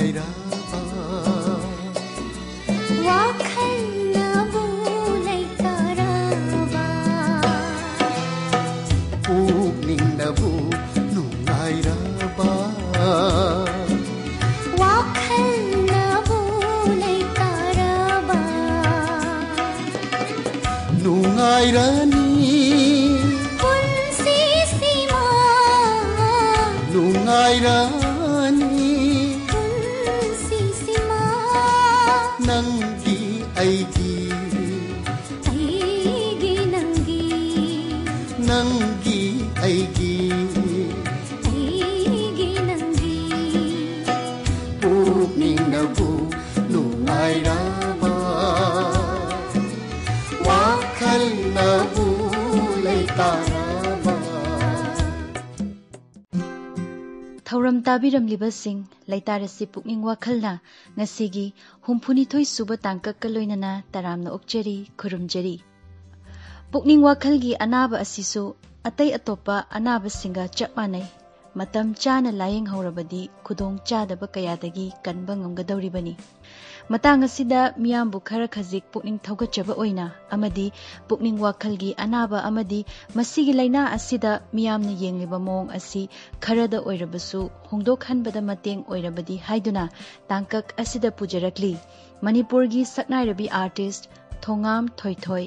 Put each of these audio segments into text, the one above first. bailar. ꯊꯧꯔꯝ ꯇꯥꯕꯤꯔꯝꯂꯤꯕꯁꯤꯡ ꯂꯩꯇꯥꯔ ꯑꯁꯤ ꯄꯨꯛꯅꯤꯡ ꯋꯥꯈꯜꯅ ꯉꯁꯤꯒꯤ ꯍꯨꯝꯐꯨꯅꯤꯊꯣꯏ ꯁꯨꯕ ꯇꯥꯡꯀꯛꯀ ꯂꯣꯏꯅꯅ ꯇꯔꯥꯝꯅ ꯑꯣꯛꯆꯔꯤ ꯈꯨꯔꯨꯝꯖꯔꯤ ꯄꯨꯛꯅꯤꯡ ꯋꯥꯈꯜꯒꯤ ꯑꯅꯥꯕ ꯑꯁꯤꯁꯨ ꯑꯇꯩ ꯑꯇꯣꯞꯄ ꯑꯅꯥꯕꯁꯤꯡꯒ ꯆꯞ ꯃꯥꯟꯅꯩ ꯃꯇꯝ ꯆꯥꯅ ꯂꯥꯌꯦꯡꯍꯧꯔꯕꯗꯤ ꯈꯨꯗꯣꯡ ꯆꯥꯗꯕ ꯀꯌꯥꯗꯒꯤ ꯀꯟꯕ ꯉꯝꯒꯗꯧꯔꯤꯕꯅꯤ ꯃꯇꯥꯡ ꯑꯁꯤꯗ ꯃꯤꯌꯥꯝꯕꯨ ꯈꯔ ꯈꯖꯤꯛ ꯄꯨꯛꯅꯤꯡ ꯊꯧꯒꯠꯆꯕ ꯑꯣꯏꯅ ꯑꯃꯗꯤ ꯄꯨꯛꯅꯤꯡ ꯋꯥꯈꯜꯒꯤ ꯑꯅꯥꯕ ꯑꯃꯗꯤ ꯃꯁꯤꯒꯤ ꯂꯥꯏꯅꯥ ꯑꯁꯤꯗ ꯃꯤꯌꯥꯝꯅ ꯌꯦꯡꯂꯤꯕ ꯃꯑꯣꯡ ꯑꯁꯤ ꯈꯔꯗ ꯑꯣꯏꯔꯕꯁꯨ ꯍꯣꯡꯗꯣꯛꯍꯟꯕꯗ ꯃꯇꯦꯡ ꯑꯣꯏꯔꯕꯗꯤ ꯍꯥꯏꯗꯨꯅ ꯇꯥꯡꯀꯛ ꯑꯁꯤꯗ ꯄꯨꯖꯔꯛꯂꯤ ꯃꯅꯤꯄꯨꯔꯒꯤ ꯁꯛꯅꯥꯏꯔꯕꯤ ꯑꯥꯔꯇꯤꯁ ꯊꯣꯉꯥꯝ ꯊꯣꯏꯊꯣꯏ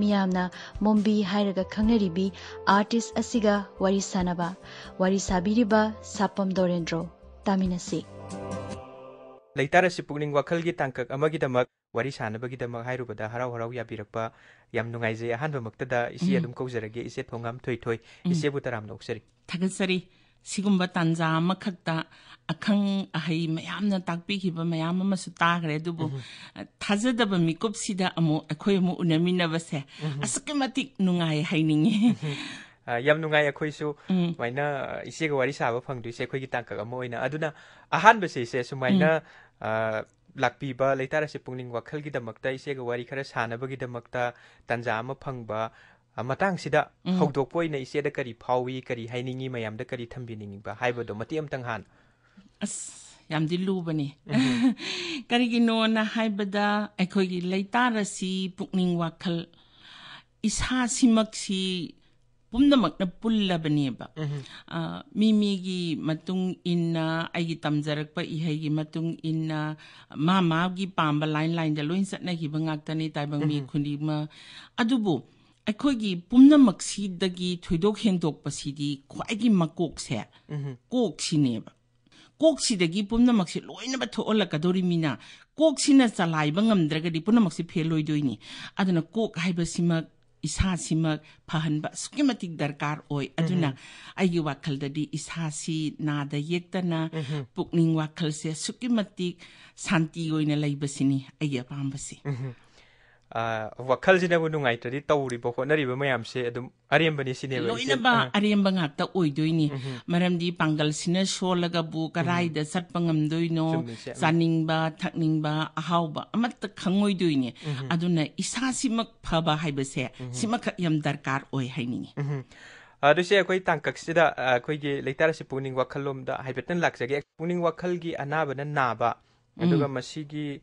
ꯃꯤꯌꯥꯝꯅ ꯃꯣꯝꯕꯤ ꯍꯥꯏꯔꯒ ꯈꯪꯅꯔꯤꯕꯤ ꯑꯥꯔꯇꯤꯁ ꯑꯁꯤꯒ ꯋꯥꯔꯤ ꯁꯥꯟꯅꯕ ꯋꯥꯔꯤ ꯁꯥꯕꯤꯔꯤꯕ ꯁꯥꯄꯝ ꯗꯣꯔꯦꯟꯗ꯭ꯔꯣ ꯇꯥꯃꯤꯟꯅꯁꯤ ꯂꯩꯇꯥꯔꯁꯨ ꯄꯨꯛꯅꯤꯡ ꯋꯥꯈꯜꯒꯤ ꯇꯥꯡꯀꯛ ꯑꯃꯒꯤꯗꯃꯛ ꯋꯥꯔꯤ ꯁꯥꯟꯅꯕꯒꯤꯗꯃꯛ ꯍꯥꯏꯔꯨꯕꯗ ꯍꯔꯥꯎ ꯍꯔꯥꯎ ꯌꯥꯕꯤꯔꯛꯄ ꯌꯥꯝ ꯅꯨꯡꯉꯥꯏꯖꯩ ꯑꯍꯥꯟꯕꯃꯛꯇꯗ ꯏꯆꯦ ꯑꯗꯨꯝ ꯀꯧꯖꯔꯒꯦ ꯏꯆꯦ ꯊꯣꯡꯉꯥꯝ ꯊꯣꯏꯊꯣꯏ ꯏꯆꯦꯕꯨ ꯇꯔꯥꯝꯅ ꯑꯣꯛꯆꯔꯤ ꯊꯥꯒꯠꯆꯔꯤ ꯁꯤꯒꯨꯝꯕ ꯇꯥꯟꯖꯥ ꯑꯃꯈꯛꯇ ꯑꯈꯪ ꯑꯍꯩ ꯃꯌꯥꯝꯅ ꯇꯥꯛꯄꯤꯈꯤꯕ ꯃꯌꯥꯝ ꯑꯃꯁꯨ ꯇꯥꯈ꯭ꯔꯦ ꯑꯗꯨꯕꯨ ꯊꯥꯖꯗꯕ ꯃꯤꯀꯨꯞꯁꯤꯗ ꯑꯃꯨꯛ ꯑꯩꯈꯣꯏ ꯑꯃꯨꯛ ꯎꯅꯃꯤꯟꯅꯕꯁꯦ ꯑꯁꯨꯛꯀꯤ ꯃꯇꯤꯛ ꯅꯨꯡꯉꯥꯏ ꯍꯥꯏꯅꯤꯡꯉꯤ ꯌꯥꯝ ꯅꯨꯡꯉꯥꯏ ꯑꯩꯈꯣꯏꯁꯨ ꯁꯨꯃꯥꯏꯅ ꯏꯆꯦꯒ ꯋꯥꯔꯤ ꯁꯥꯕ ꯐꯪꯗꯣꯏꯁꯦ ꯑꯩꯈꯣꯏꯒꯤ ꯇꯥꯡꯀꯛ ꯑꯃ ꯑꯣꯏꯅ ꯑꯗꯨꯅ ꯑꯍꯥꯟꯕꯁꯦ ꯏꯆꯦ ꯁꯨꯃꯥꯏꯅ लाप लेता लापीबारेपुंग वखल इसेग वरी खर सानदाम फंब मतदोपो इसेद कारी फाई कारी हाई मैम कारी थम्बीबाबद हाँ लुबनी कई पुनी वखल इसा सिमक्सी ꯄꯨꯝꯅꯃꯛꯅ ꯃꯤ ꯃꯤꯒꯤ ꯃꯇꯨꯡ ꯏꯟꯅ ꯑꯩꯒꯤ ꯇꯝꯖꯔꯛꯄ ꯏꯍꯩꯒꯤ ꯃꯇꯨꯡ ꯏꯟꯅ ꯃꯥ ꯃꯥꯒꯤ ꯄꯥꯝꯕ ꯂꯥꯏꯟ ꯂꯥꯏꯟꯗ ꯂꯣꯏ ꯆꯠꯅꯈꯤꯕ ꯉꯥꯛꯇꯅꯤ ꯇꯥꯏꯕꯪ ꯃꯤ ꯈꯨꯗꯤꯡꯃꯛ ꯑꯗꯨꯕꯨ ꯑꯩꯈꯣꯏꯒꯤ ꯄꯨꯝꯅꯃꯛꯁꯤꯗꯒꯤ ꯊꯣꯏꯗꯣꯛ ꯍꯦꯟꯗꯣꯛꯄꯁꯤꯗꯤ ꯈ꯭ꯋꯥꯏꯒꯤ ꯃꯀꯣꯛꯁꯦ ꯀꯣꯛꯁꯤꯅꯦꯕ ꯀꯣꯛꯁꯤꯗꯒꯤ ꯄꯨꯝꯅꯃꯛꯁꯦ ꯂꯣꯏꯅꯕ ꯊꯣꯛꯍꯜꯂꯛꯀꯗꯣꯔꯤꯃꯤꯅ ꯀꯣꯛꯁꯤꯅ ꯆꯂꯥꯏꯕ ꯉꯝꯗ꯭ꯔꯒꯗꯤ ꯄꯨꯝꯅꯃꯛꯁꯦ ꯐꯦꯜ ꯑꯣꯏꯗꯣꯏꯅꯤ ꯑꯗꯨꯅ ꯀꯣꯛ ꯍꯥꯏꯕꯁꯤꯃꯛ อิสาสิมาพะหันบะสุกิมาติกดรกรโอยอดุนะอายุวัคลดดีอิสาสินาดะเยกตนะปุกนิงวัคลเสียสุกิมาติกสันติโอยเนลัยบสินีอายะปามบสี ꯋꯥꯈꯜꯁꯤꯅꯕꯨ ꯅꯨꯡꯉꯥꯏꯇ꯭ꯔꯗꯤ ꯇꯧꯔꯤꯕ ꯍꯣꯠꯅꯔꯤꯕ ꯃꯌꯥꯝꯁꯦ ꯑꯗꯨꯝ ꯑꯔꯦꯝꯕꯅꯤ ꯁꯤꯅꯦꯕ ꯂꯣꯏꯅꯃꯛ ꯑꯔꯦꯝꯕ ꯉꯥꯛꯇ ꯑꯣꯏꯗꯣꯏꯅꯤ ꯃꯔꯝꯗꯤ ꯄꯥꯡꯒꯜ ꯁꯤꯅ ꯁꯣꯜꯂꯒꯕꯨ ꯀꯔꯥꯏꯗ ꯆꯠꯄ ꯉꯝꯗꯣꯏꯅꯣ ꯆꯥꯅꯤꯡꯕ ꯊꯛꯅꯤꯡꯕ ꯑꯍꯥꯎꯕ ꯑꯃꯠꯇ ꯈꯪꯉꯣꯏꯗꯣꯏꯅꯤ ꯑꯗꯨꯅ ꯏꯁꯥꯁꯤꯃꯛ ꯐꯕ ꯍꯥꯏꯕꯁꯦ ꯁꯤꯃꯈꯛ ꯌꯥꯝ ꯗꯔꯀꯥꯔ ꯑꯣꯏ ꯍꯥꯏꯅꯤꯡꯉꯤ ꯑꯗꯨꯁꯦ ꯑꯩꯈꯣꯏ ꯇꯥꯡꯀꯛꯁꯤꯗ ꯑꯩꯈꯣꯏꯒꯤ ꯂꯩꯇꯥꯔꯁꯤ ꯄꯨꯛꯅꯤꯡ ꯋꯥꯈꯜꯂꯣꯝꯗ ꯍꯥꯏꯐꯦꯠꯇꯪ ꯂꯥꯛꯆꯒꯦ ꯄꯨꯛꯅꯤꯡ ꯋꯥꯈꯜꯒꯤ ꯑꯅꯥꯕꯅ ꯅꯥꯕ ꯑꯗꯨꯒ ꯃꯁꯤꯒꯤ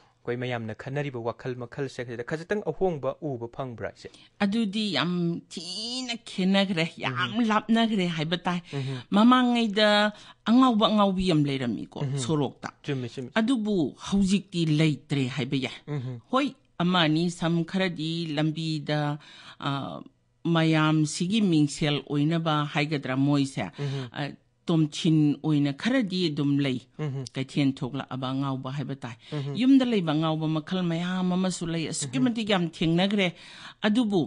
ꯀꯣꯏ ꯃꯌꯥꯝꯅ ꯈꯟꯅꯔꯤꯕ ꯋꯥꯈꯜ ꯃꯈꯜꯁꯦ ꯍꯥꯏꯕꯗꯤ ꯈꯖꯤꯛꯇꯪ ꯑꯍꯣꯡꯕ ꯎꯕ ꯐꯪꯕ꯭ꯔꯥ ꯁꯦ ꯑꯗꯨꯗꯤ ꯌꯥꯝ ꯊꯤꯅ ꯈꯦꯠꯅꯈ꯭ꯔꯦ ꯌꯥꯝ ꯂꯥꯞꯅꯈ꯭ꯔꯦ ꯍꯥꯏꯕ ꯇꯥꯏ ꯃꯃꯥꯡꯉꯩꯗ ꯑꯉꯥꯎꯕ ꯑꯉꯥꯎꯕꯤ ꯌꯥꯝ ꯂꯩꯔꯝꯃꯤꯀꯣ ꯁꯣꯔꯣꯛꯇ ꯑꯗꯨꯕꯨ ꯍꯧꯖꯤꯛꯇꯤ ꯂꯩꯇ꯭ꯔꯦ ꯍꯥꯏꯕ ꯌꯥꯏ ꯍꯣꯏ ꯑꯃ ꯑꯅꯤ ꯁꯝ ꯈꯔꯗꯤ ꯂꯝꯕꯤꯗ ꯃꯌꯥꯝ ꯁꯤꯒꯤ ꯃꯤꯡꯁꯦꯜ ꯑꯣꯏꯅꯕ ꯍꯥꯏꯒꯗ꯭ꯔ ꯃꯣꯏꯁꯦ ตุมชินอุยนะคาราดีดมเลยกเทียนถูกละอบางเงาบ่ให้บตายยุมดเลยบางเงาบ่มาคลไม่ฮามามาสุเลยสกิมตนที่ยำเทียงนักเรอดูบุ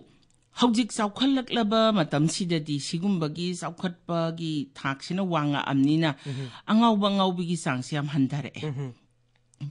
ฮาวจิกสาวขลักละบ่มาตำชีดดีสิกุมบกีสาวขัดปากีทักชินวังออันนี้นะอังเอาบางเอาบิกิสังเสียมหันทาเล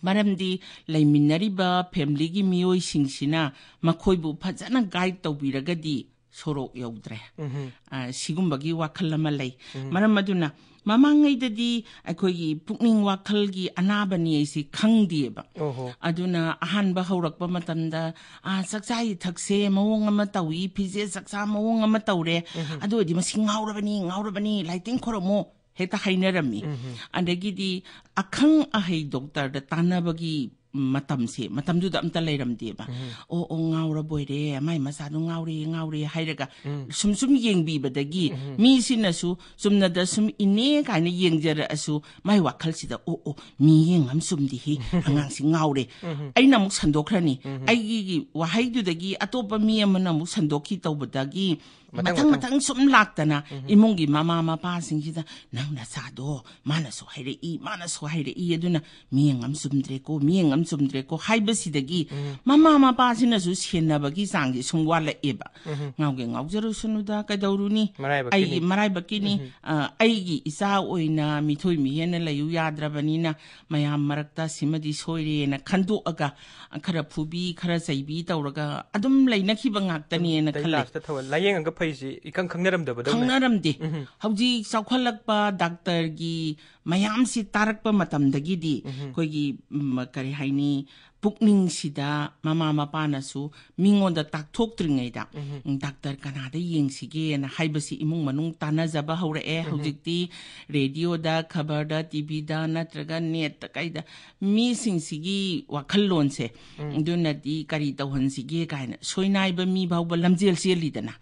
มาเรมดีเลยมินนารีบ่เพมลิกิมีโอยสิงชินะมาคอยบุพันนกไกดตัววีรกดี soro yaudre. Mm -hmm. uh, sigun bagi wakala malai. Mm -hmm. Mana maduna, mama ngai dadi akoi pukning wakal gi anaba ni isi kang dia ba. Uh -huh. Aduna ahan ba haurak ba matanda, ah saksa i takse mau ngama tau i pise saksa mau ngama tau re. Mm -hmm. Adu di masih ngaura bani ngaura bani lighting koro mo. Heta hainarami. Mm -hmm. Andagi di akang ahai doktor da tanah bagi matamse matam du dam talai ram de ba o o ngaw ra boy re mai ma sa du ngaw re ngaw re hai ra ga sum sum yeng bi ba da gi mi sin na su sum na da sum ine ka ni yeng ja ra su mai wa khal si da o o mi yeng am sum di hi angang si ngaw re ai na muk san do khra ni ai gi gi wa hai du da gi atop mi am na muk san do ki tau ba da gi ꯃꯊꯪ ꯃꯊꯪ ꯁꯨꯝ ꯂꯥꯛꯇꯅ ꯏꯃꯨꯡꯒꯤ ꯃꯃꯥ ꯃꯄꯥꯁꯤꯡꯁꯤꯗ ꯅꯪ ꯅꯆꯥꯗꯣ ꯃꯥꯅꯁꯨ ꯍꯥꯏꯔꯛꯏ ꯃꯥꯅꯁꯨ ꯍꯥꯏꯔꯛꯏ ꯑꯗꯨꯅ ꯃꯤꯠꯌꯦꯡ ꯑꯃ ꯆꯨꯝꯗ꯭ꯔꯦꯀꯣ ꯃꯤꯠꯌꯦꯡ ꯑꯃ ꯆꯨꯝꯗ꯭ꯔꯦꯀꯣ ꯍꯥꯏꯕꯁꯤꯗꯒꯤ ꯃꯃꯥ ꯃꯄꯥꯁꯤꯅꯁꯨ ꯁꯦꯟꯅꯕꯒꯤ ꯆꯥꯡꯁꯦ ꯁꯨꯝ ꯋꯥꯠꯂꯛꯑꯦꯕ ꯉꯥꯎꯒꯦ ꯉꯥꯎꯖꯔꯨꯁꯅꯨꯗ ꯀꯩꯗꯧꯔꯨꯅꯤ ꯑꯩꯒꯤ ꯃꯔꯥꯏꯕꯛꯀꯤꯅꯤ ꯑꯩꯒꯤ ꯏꯆꯥ ꯑꯣꯏꯅ ꯃꯤꯊꯣꯏ ꯃꯤꯍꯦꯟꯅ ꯂꯩꯌꯨ ꯌꯥꯗ꯭ꯔꯕꯅꯤꯅ ꯃꯌꯥꯝ ꯃꯔꯛꯇ ꯁꯤꯃꯗꯤ ꯁꯣꯏꯔꯦꯅ ꯈꯟꯗꯣꯛꯑꯒ ꯈꯔ ꯐꯨꯕꯤ ꯈꯔ ꯆꯩꯕꯤ ꯇꯧꯔꯒ ꯑꯗꯨꯝ ꯂꯩꯅꯈꯤꯕ ꯉꯥꯛꯇꯅꯦꯅ ꯈꯜꯂꯦ 페이지, ikan Kang Naram da ba? Kang Naram di. Hawji sa kwalak ba daktar gi ꯃꯌꯥꯝꯁꯤ ꯇꯥꯔꯛꯄ ꯃꯇꯝꯗꯒꯤꯗꯤ ꯑꯩꯈꯣꯏꯒꯤ ꯀꯔꯤ ꯍꯥꯏꯅꯤ ꯄꯨꯛꯅꯤꯡꯁꯤꯗ ꯃꯃꯥ ꯃꯄꯥꯅꯁꯨ ꯃꯤꯉꯣꯟꯗ ꯇꯥꯛꯊꯣꯛꯇ꯭ꯔꯤꯉꯩꯗ ꯗꯥꯛꯇꯔ ꯀꯅꯥꯗ ꯌꯦꯡꯁꯤꯒꯦꯅ ꯍꯥꯏꯕꯁꯤ ꯏꯃꯨꯡ ꯃꯅꯨꯡ ꯇꯥꯟꯅꯖꯕ ꯍꯧꯔꯛꯑꯦ ꯍꯧꯖꯤꯛꯇꯤ ꯔꯦꯗꯤꯑꯣꯗ ꯈꯕꯔꯗ ꯇꯤꯚꯤꯗ ꯅꯠꯇ꯭ꯔꯒ ꯅꯦꯠꯇ ꯀꯩꯗ ꯃꯤꯁꯤꯡꯁꯤꯒꯤ ꯋꯥꯈꯜꯂꯣꯟꯁꯦ ꯑꯗꯨꯅꯗꯤ ꯀꯔꯤ ꯇꯧꯍꯟꯁꯤꯒꯦ ꯀꯥꯏꯅ ꯁꯣꯏꯅꯥꯏꯕ ꯃꯤ ꯐꯥꯎꯕ ꯂꯝꯖꯦꯜ ꯆꯦꯜꯂꯤꯗꯅ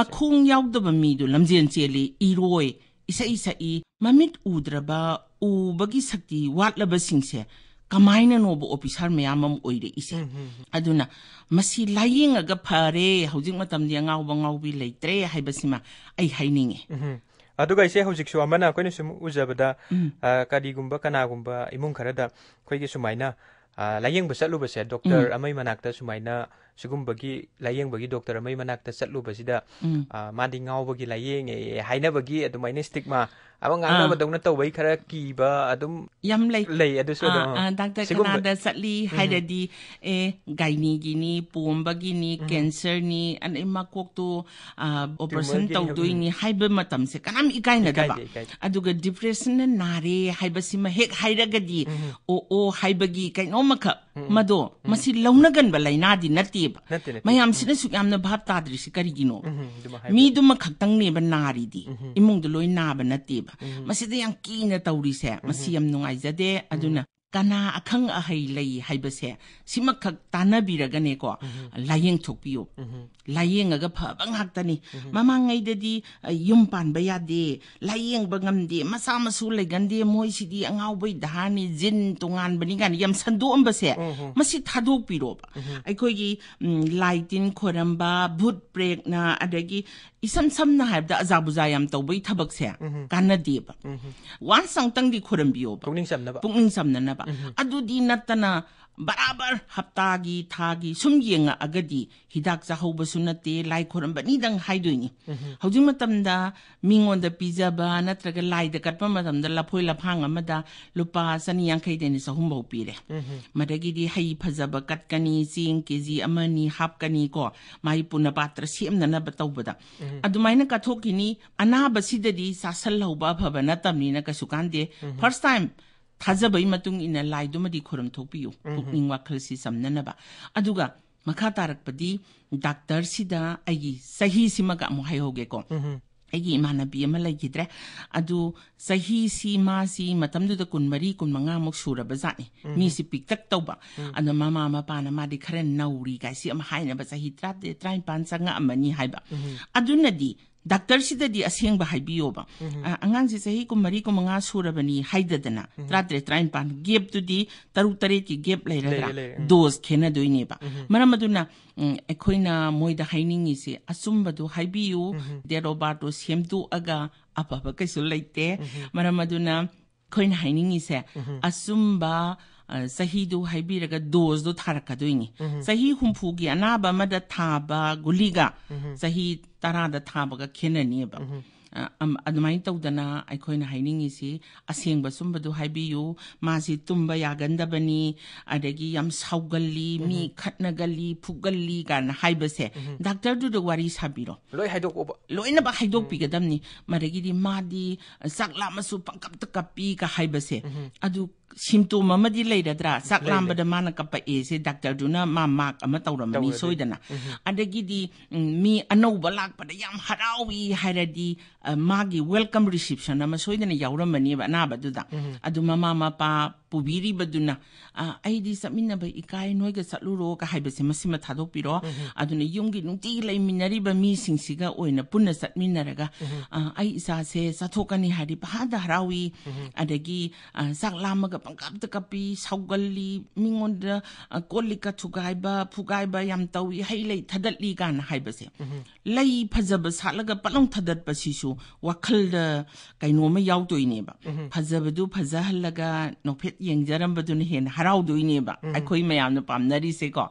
ꯃꯈꯣꯡ ꯌꯥꯎꯗꯕ ꯃꯤꯗꯨ ꯂꯝꯖꯦꯜ ꯆꯦꯜꯂꯤ ꯏꯔꯣꯏ isa isa i mamit ba, u bagi sakti watlaba singse kamaina no bo officer me amam oire ise mm, mm, mm. aduna masi lying aga pare hujing matam dia ngau bang ngau bi leitre hai basima ai haininge adu gai se hujik shwa mana kau koine sum ujabada kadi gumba kana gumba imung ni da koi lain sumaina besar lu besar, doktor, amai manakta sumaina ꯁꯤꯒꯨꯝꯕꯒꯤ ꯂꯥꯏꯌꯦꯡꯕꯒꯤ ꯗꯣꯛꯇꯔ ꯃꯩ ꯃꯅꯥꯛꯇ ꯆꯠꯂꯨꯕꯁꯤꯗ ꯃꯥꯗꯤ ꯉꯥꯎꯕꯒꯤ ꯂꯥꯏꯌꯦꯡꯉꯦ ꯍꯥꯏꯅꯕꯒꯤ ꯑꯗꯨꯃꯥꯏꯅ ꯁ꯭ꯇꯤꯛꯃꯥ ꯑꯃ ꯉꯥꯡꯅꯕꯗꯧꯅ ꯇꯧꯕꯩ ꯈꯔ ꯀꯤꯕ ꯑꯗꯨꯝ ꯌꯥꯝ ꯂꯩ ꯂꯩ ꯑꯗꯨꯁꯨ ꯗꯥꯛꯇꯔ ꯀꯅꯥꯗ ꯆꯠꯂꯤ ꯍꯥꯏꯔꯗꯤ ꯑꯦ ꯒꯥꯏꯅꯤꯒꯤꯅꯤ ꯄꯣꯝꯕꯒꯤꯅꯤ ꯀꯦꯟꯁꯔꯅꯤ ꯑꯗꯩ ꯃꯀꯣꯛꯇꯨ ꯑꯣꯄꯔꯦꯁꯟ ꯇꯧꯗꯣꯏꯅꯤ ꯍꯥꯏꯕ ꯃꯇꯝꯁꯦ ꯀꯅꯥꯝ ꯏꯀꯥꯏꯅꯗꯕ ꯑꯗꯨꯒ ꯗꯤꯄ꯭ꯔꯦꯁꯟꯅ ꯅꯥꯔꯦ ꯍꯥꯏꯕꯁꯤ ꯃꯍꯦꯛ ꯍꯥꯏꯔꯒꯗꯤ ꯑꯣ ꯑꯣ ꯍꯥꯏꯕꯒꯤ ꯀꯩꯅꯣꯃꯈꯛ ꯃꯗꯣ ꯃꯁꯤ ꯂꯧꯅꯒꯟꯕ ꯂꯥꯏꯅꯥꯗꯤ ꯅꯠꯇꯦꯕ ꯃꯌꯥꯝꯁꯤꯅ ꯁꯨꯛ ꯌꯥꯝꯅ ꯚꯥꯞ ꯇꯥꯗ꯭ꯔꯤꯁꯤ ꯀꯔꯤꯒꯤꯅꯣ ꯃꯤꯗꯨꯃ ꯈꯛꯇꯪꯅꯦꯕ ꯅꯥꯔꯤꯗꯤ ꯏꯃꯨꯡꯗ ꯂꯣꯏ ꯅꯥꯕ ꯅꯠꯇꯦꯕ ꯃꯁꯤꯗ ꯌꯥꯝ ꯀꯤꯅ ꯇꯧꯔꯤꯁꯦ ꯃꯁꯤ ꯌꯥꯝ ꯅꯨꯡꯉꯥꯏꯖꯗꯦ ꯑꯗꯨꯅ ꯀꯅꯥ ꯑꯈꯪ ꯑꯍꯩ ꯂꯩ ꯍꯥꯏꯕꯁꯦ ꯁꯤꯃꯈꯛ ꯇꯥꯟꯅꯕꯤꯔꯒꯅꯦꯀꯣ ꯂꯥꯌꯦꯡ ꯊꯣꯛꯄꯤꯌꯨ ꯂꯥꯌꯦꯡꯉꯒ ꯐꯕ ꯉꯥꯛꯇꯅꯤ ꯃꯃꯥꯡꯉꯩꯗꯗꯤ ꯌꯨꯝ ꯄꯥꯟꯕ ꯌꯥꯗꯦ ꯂꯥꯌꯦꯡꯕ ꯉꯝꯗꯦ ꯃꯁꯥ ꯃꯁꯨ ꯂꯩꯒꯟꯗꯦ ꯃꯣꯏꯁꯤꯗꯤ ꯑꯉꯥꯎꯕꯩ ꯙꯥꯅꯤ ꯖꯤꯟ ꯇꯣꯉꯥꯟꯕꯅꯤ ꯀꯥꯅ ꯌꯥꯝ ꯁꯟꯗꯣꯛꯑꯝꯕꯁꯦ ꯃꯁꯤ ꯊꯥꯗꯣꯛꯄꯤꯔꯣꯕ ꯑꯩꯈꯣꯏꯒꯤ ꯂꯥꯏꯇꯤꯟ ꯈꯣꯏꯔꯝꯕ ꯚꯨꯠ ꯄ꯭ꯔꯦꯛꯅ ꯑꯗꯒꯤ 一生生那还不得一咋不咋样，都被他不吃，干那地吧。晚上等的客人比我吧，不明什么的吧，不明什么的吧。啊，都地那的呢。barabar haptagi tagi sumyenga agadi hidak za hoba sunate lai khoram ba nidang haidu ni mhm. hajum matam da mingon da pizza ba na traga lai da karpa matam da la phoi la phang ma da lupa sani yang khai deni sa humbo pire mhm. madagi di hai phaza ba kat kani sing ke ji amani hap kani ko mai puna patra sim na na bataw ba da mhm. adu mai na ka thoki ni ana ba si da di sa sal hoba ba na tam ni na ka sukan de first time ꯊꯥꯖꯕ ꯃꯇꯨꯡ ꯏꯟꯅ ꯂꯥꯏꯗꯨꯃꯗꯤ ꯈꯨꯔꯨꯝ ꯊꯣꯛꯄꯤꯌꯨ ꯄꯨꯛꯅꯤꯡ ꯋꯥꯈꯜꯁꯤ ꯁꯝꯅꯅꯕ ꯑꯗꯨꯒ ꯃꯈꯥ ꯇꯥꯔꯛꯄꯗꯤ ꯗꯥꯛꯇꯔꯁꯤꯗ ꯑꯩꯒꯤ ꯆꯍꯤꯁꯤꯃꯒ ꯑꯃꯨꯛ ꯍꯥꯏꯍꯧꯒꯦꯀꯣ ꯑꯩꯒꯤ ꯏꯃꯥꯟꯅꯕꯤ ꯑꯃ ꯂꯩꯈꯤꯗ꯭ꯔꯦ ꯑꯗꯨ ꯆꯍꯤꯁꯤ ꯃꯥꯁꯤ ꯃꯇꯝꯗꯨꯗ ꯀꯨꯟ ꯃꯔꯤ ꯀꯨꯟ ꯃꯉꯥ ꯃꯨꯛ ꯁꯨꯔꯕ ꯖꯥꯠꯅꯤ ꯃꯤꯁꯤ ꯄꯤꯛꯇꯛ ꯇꯧꯕ ꯑꯗ ꯃꯃꯥ ꯃꯄꯥꯅ ꯃꯥꯗꯤ ꯈꯔ ꯅꯧꯔꯤ ꯒꯥꯏꯁꯤ ꯑꯃ ꯍꯥꯏꯅꯕ ꯆꯍꯤ ꯇꯔꯥꯇꯔꯦꯠ ꯇꯔꯥꯅꯤꯄꯥꯟ ꯆꯉꯥ ꯑꯃꯅꯤ ꯍꯥꯏꯕ ꯑꯗꯨꯅꯗꯤ doctor si dadi asing bahay biyo ba mm-hmm. ah, angan si sahi ko mari ko mga sura bani hayda dana mm-hmm. tratre train pan gap to di taru tare ki gap lai ra dos kena do ini ba mm-hmm. mara maduna mm, ekoi na moi da hining ni si asum ba do hay biyo dero ba to sem tu aga apa ba kai sulai te mara maduna koi na hining ni se asum ba sahi du hai bi raga dos do thar ka doing sahi hum phu gi ana ba ma da tha ba guli ga sahi tara da tha ba ga khen ni ba am admai tau da na ai khoi na hai ning isi asing ba sum ba du hai bi yo ma si tum ba ya gan da bani adagi yam sau galli mi khat na galli phu galli ga na hai ba se doctor du du wari sa bi ro loi hai dok ba loi na ba hai dok pi ga dam ni ma di ma di sak la ma su pang kap ta ka pi ka hai ba se adu ชิมตูมาไม่ได้เลยเด็ดละสักลามบดมานกับไปเอซดักจะดูน่ามามากอะมาตัวเรามีซอยดนะอันเดกี้ดีมีอันนบลักปะยามฮาราวีฮาราดีมากีเวลคัมรีเซพชันนะมาซอยดนะยาวรมันนี่บะน้าบัดดะอะดูมามามาปาปูบีรีบัดดูนะอ่าไอ้ดีสมินะไปอีกายน้อยก็สัลูโรก็ให้เบสมาสิมาทัดอปิโรอะดูนี่ยุ่งกินุ่งตีเลยมินารีบะมีสิงสิกาโอยนะปุ่นนะสัตมินะระกะอ่าไอ้สาเซสัทโอกันนี่ฮาริบฮาดฮาราวีอันเดกี้อ่าสักลามกับ pangkat kapi saugali mingonda ah, koli ka chugaiba phugaiba yam tawi hai lei thadat li gan hai ba se mhm. lei phajab salaga palong thadat pa si su wakhal da kai no me yau toi ne ba mhm. phajab du phajah laga no phet yeng jaram ba du ni, hen harau du ne ba mhm. ai koi me yam no pam nari se ko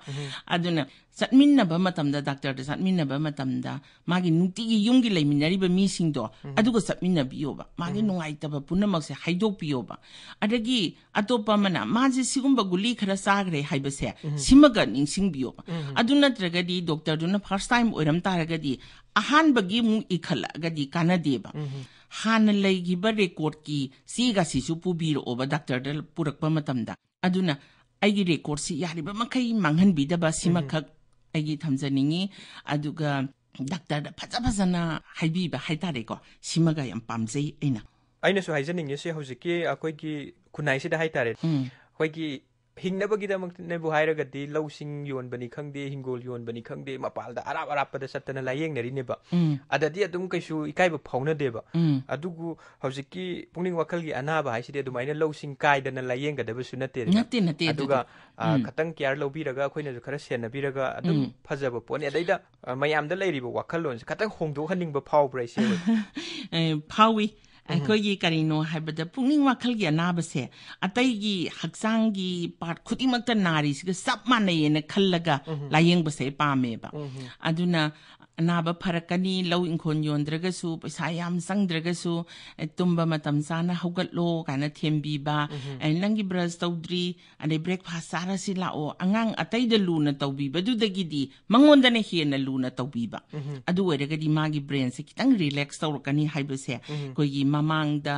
aduna ꯁꯠꯃꯤꯟꯅꯕ ꯃꯇꯝꯗ ꯗꯥꯛꯇꯔꯗ ꯁꯠꯃꯤꯟꯅꯕ ꯃꯇꯝꯗ ꯃꯥꯒꯤ ꯅꯨꯡꯇꯤꯒꯤ ꯌꯨꯝꯒꯤ ꯂꯩꯃꯤꯟꯅꯔꯤꯕ ꯃꯤꯁꯤꯡꯗꯣ ꯑꯗꯨꯒ ꯁꯠꯃꯤꯟꯅꯕꯤꯌꯣꯕ ꯃꯥꯒꯤ ꯅꯨꯡꯉꯥꯏꯇꯕ ꯄꯨꯝꯅꯃꯛꯁꯦ ꯍꯥꯏꯗꯣꯛꯄꯤꯌꯣꯕ ꯑꯗꯒꯤ ꯑꯇꯣꯞꯄ ꯑꯃꯅ ꯃꯥꯁꯦ ꯁꯤꯒꯨꯝꯕ ꯒꯨꯂꯤ ꯈꯔ ꯆꯥꯈ꯭ꯔꯦ ꯍꯥꯏꯕꯁꯦ ꯁꯤꯃꯒ ꯅꯤꯡꯁꯤꯡꯕꯤꯌꯣꯕ ꯑꯗꯨ ꯅꯠꯇ꯭ꯔꯒꯗꯤ ꯗꯣꯛꯇꯔꯗꯨꯅ ꯐꯥꯔꯁ ꯇꯥꯏꯝ ꯑꯣꯏꯔꯝꯇꯥꯔꯒꯗꯤ ꯑꯍꯥꯟꯕꯒꯤ ꯃꯨꯛ ꯏꯈꯠꯂꯛꯑꯒꯗꯤ ꯀꯥꯟꯅꯗꯦꯕ ꯍꯥꯟꯅ ꯂꯩꯈꯤꯕ ꯔꯦꯀꯣꯔꯗꯀꯤ ꯁꯤꯒꯁꯤꯁꯨ ꯄꯨꯕꯤꯔꯛꯑꯣꯕ ꯗꯥꯛꯇꯔꯗ ꯄꯨꯔꯛꯄ ꯃꯇꯝꯗ ꯑꯗꯨꯅ ꯑꯩꯒꯤ ꯔꯦꯀꯣꯔꯗꯁꯤ ꯌꯥꯔꯤꯕ ꯃꯈꯩ ꯃꯥꯡꯍꯟꯕꯤꯗꯕ ꯁꯤꯃꯈꯛ 아기 담자링이 아두가 닥다다 파자파자나 할비바 할다레고 심마가 연 밤새 에나 아이네수 하이저닝 예시 하우지기 아코이기 군나이시다 할다레 거기 ꯍꯤꯡꯅꯕꯒꯤꯗꯃꯛꯅꯕꯨ ꯍꯥꯏꯔꯒꯗꯤ ꯂꯧꯁꯤꯡ ꯌꯣꯟꯕꯅꯤ ꯈꯪꯗꯦ ꯍꯤꯡꯒꯣꯜ ꯌꯣꯟꯕꯅꯤ ꯈꯪꯗꯦ ꯃꯄꯥꯜꯗ ꯑꯔꯥꯞ ꯑꯔꯥꯞꯄꯗ ꯆꯠꯇꯅ ꯂꯥꯏꯌꯦꯡꯅꯔꯤꯅꯦꯕ ꯑꯗꯗꯤ ꯑꯗꯨꯝ ꯀꯩꯁꯨ ꯏꯀꯥꯏꯕ ꯐꯥꯎꯅꯗꯦꯕ ꯑꯗꯨꯕꯨ ꯍꯧꯖꯤꯛꯀꯤ ꯄꯨꯛꯅꯤꯡ ꯋꯥꯈꯜꯒꯤ ꯑꯅꯥꯕ ꯍꯥꯏꯁꯤꯗꯤ ꯑꯗꯨꯃꯥꯏꯅ ꯂꯧꯁꯤꯡ ꯀꯥꯏꯗꯅ ꯂꯥꯏꯌꯦꯡꯒꯗꯕꯁꯨ ꯅꯠꯇꯦ ꯅꯠꯇꯦ ꯅꯠꯇꯦ ꯑꯗꯨꯒ ꯈꯇꯪ ꯀꯤꯌꯥꯔ ꯂꯧꯕꯤꯔꯒ ꯑꯩꯈꯣꯏꯅꯁꯨ ꯈꯔ ꯁꯦꯟꯅꯕꯤꯔꯒ ꯑꯗꯨꯝ ꯐꯖꯕ ꯄꯣꯠꯅꯤ ꯑꯗꯩꯗ ꯃꯌꯥꯝꯗ ꯂꯩꯔꯤꯕ ꯋꯥꯈꯜꯂꯣꯟꯁꯦ ꯈꯇꯪ ꯍꯣꯡꯗꯣꯛꯍꯟꯅꯤꯡꯕ ꯐꯥꯎꯕ꯭ꯔꯥ ꯏꯆꯦ ꯐꯥꯎꯏ Mm -hmm. Koe i kari no hai bata pungi wa kalgi a nabase. A tai gi haksangi paat kuti makta nari sika sapmane ye ne kallaga mm -hmm. la yeng basei pa me ba. Mm -hmm. Aduna အနာဘဖရကနီလောင်ခွန်ယွန်ဒရဂဆူပစာယမ်စံဒရဂဆူတုံဘမတမ်စာနာဟုတ်ကလောကနသင်ဘီဘာအန်လန်ဂီဘရစတော့ဒရီအန်ဒီဘရက်ဖတ်စာရစီလာအိုအငန်းအတိုင်ဒလူနတော့ဘီဘဒုဒကီဒီမငွန်ဒနေဟီနလူနတော့ဘီဘာအဒူဝဲရကဒီမာဂီဘရင်စကီတန်ရီလက်ခ်စောကနီဟိုက်ဘဆေကိုယီမမန်ဒ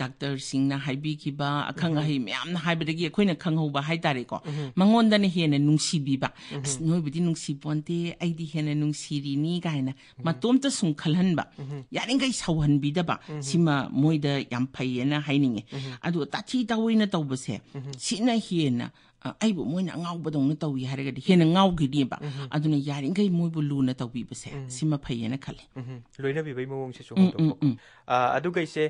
ဒေါက်တာစင်နာဟိုက်ဘီကီဘာအခန်းငဟိမြမ်နဟိုက်ဘဒကီခွိနခန်းဟုတ်ဘဟိုက်တာရီကောမငွန်ဒနေဟီနနုန်စီဘီဘာနိုဘဒီနုန်စီပွန်တီအိုက်ဒီဟီနနုန်စီရီနီ ꯀꯥꯏꯅ ꯃꯇꯣꯝꯇ ꯁꯨꯝꯈꯠꯍꯟꯕ ꯌꯥꯔꯤꯈꯩ ꯁꯧꯍꯟꯕꯤꯗꯕ ꯁꯤꯃ ꯃꯣꯏꯗ ꯌꯥꯝ ꯐꯩꯌꯦꯅ ꯍꯥꯏꯅꯤꯡꯉꯦ ꯑꯗꯣ ꯇꯥꯊꯤ ꯇꯥꯑꯣꯏꯅ ꯇꯧꯕꯁꯦ ꯁꯤꯅ ꯍꯦꯟꯅ ꯑꯩꯕꯨ ꯃꯣꯏꯅ ꯑꯉꯥꯎꯕꯗꯧꯅ ꯇꯧꯏ ꯍꯥꯏꯔꯒꯗꯤ ꯍꯦꯟꯅ ꯉꯥꯎꯈꯤꯅꯦꯕ ꯑꯗꯨꯅ ꯌꯥꯔꯤꯈꯩ ꯃꯣꯏꯕꯨ ꯂꯨꯅ ꯇꯧꯕꯤꯕꯁꯦ ꯁꯤꯃ ꯐꯩꯌꯦꯅ ꯈꯜꯂꯤ ꯂꯣꯏꯅꯕꯤꯕꯒꯤ ꯃꯑꯣꯡꯁꯤꯁꯨ ꯍꯣꯡꯗꯣꯛꯄ ꯑꯗꯨꯒ ꯏꯆꯦ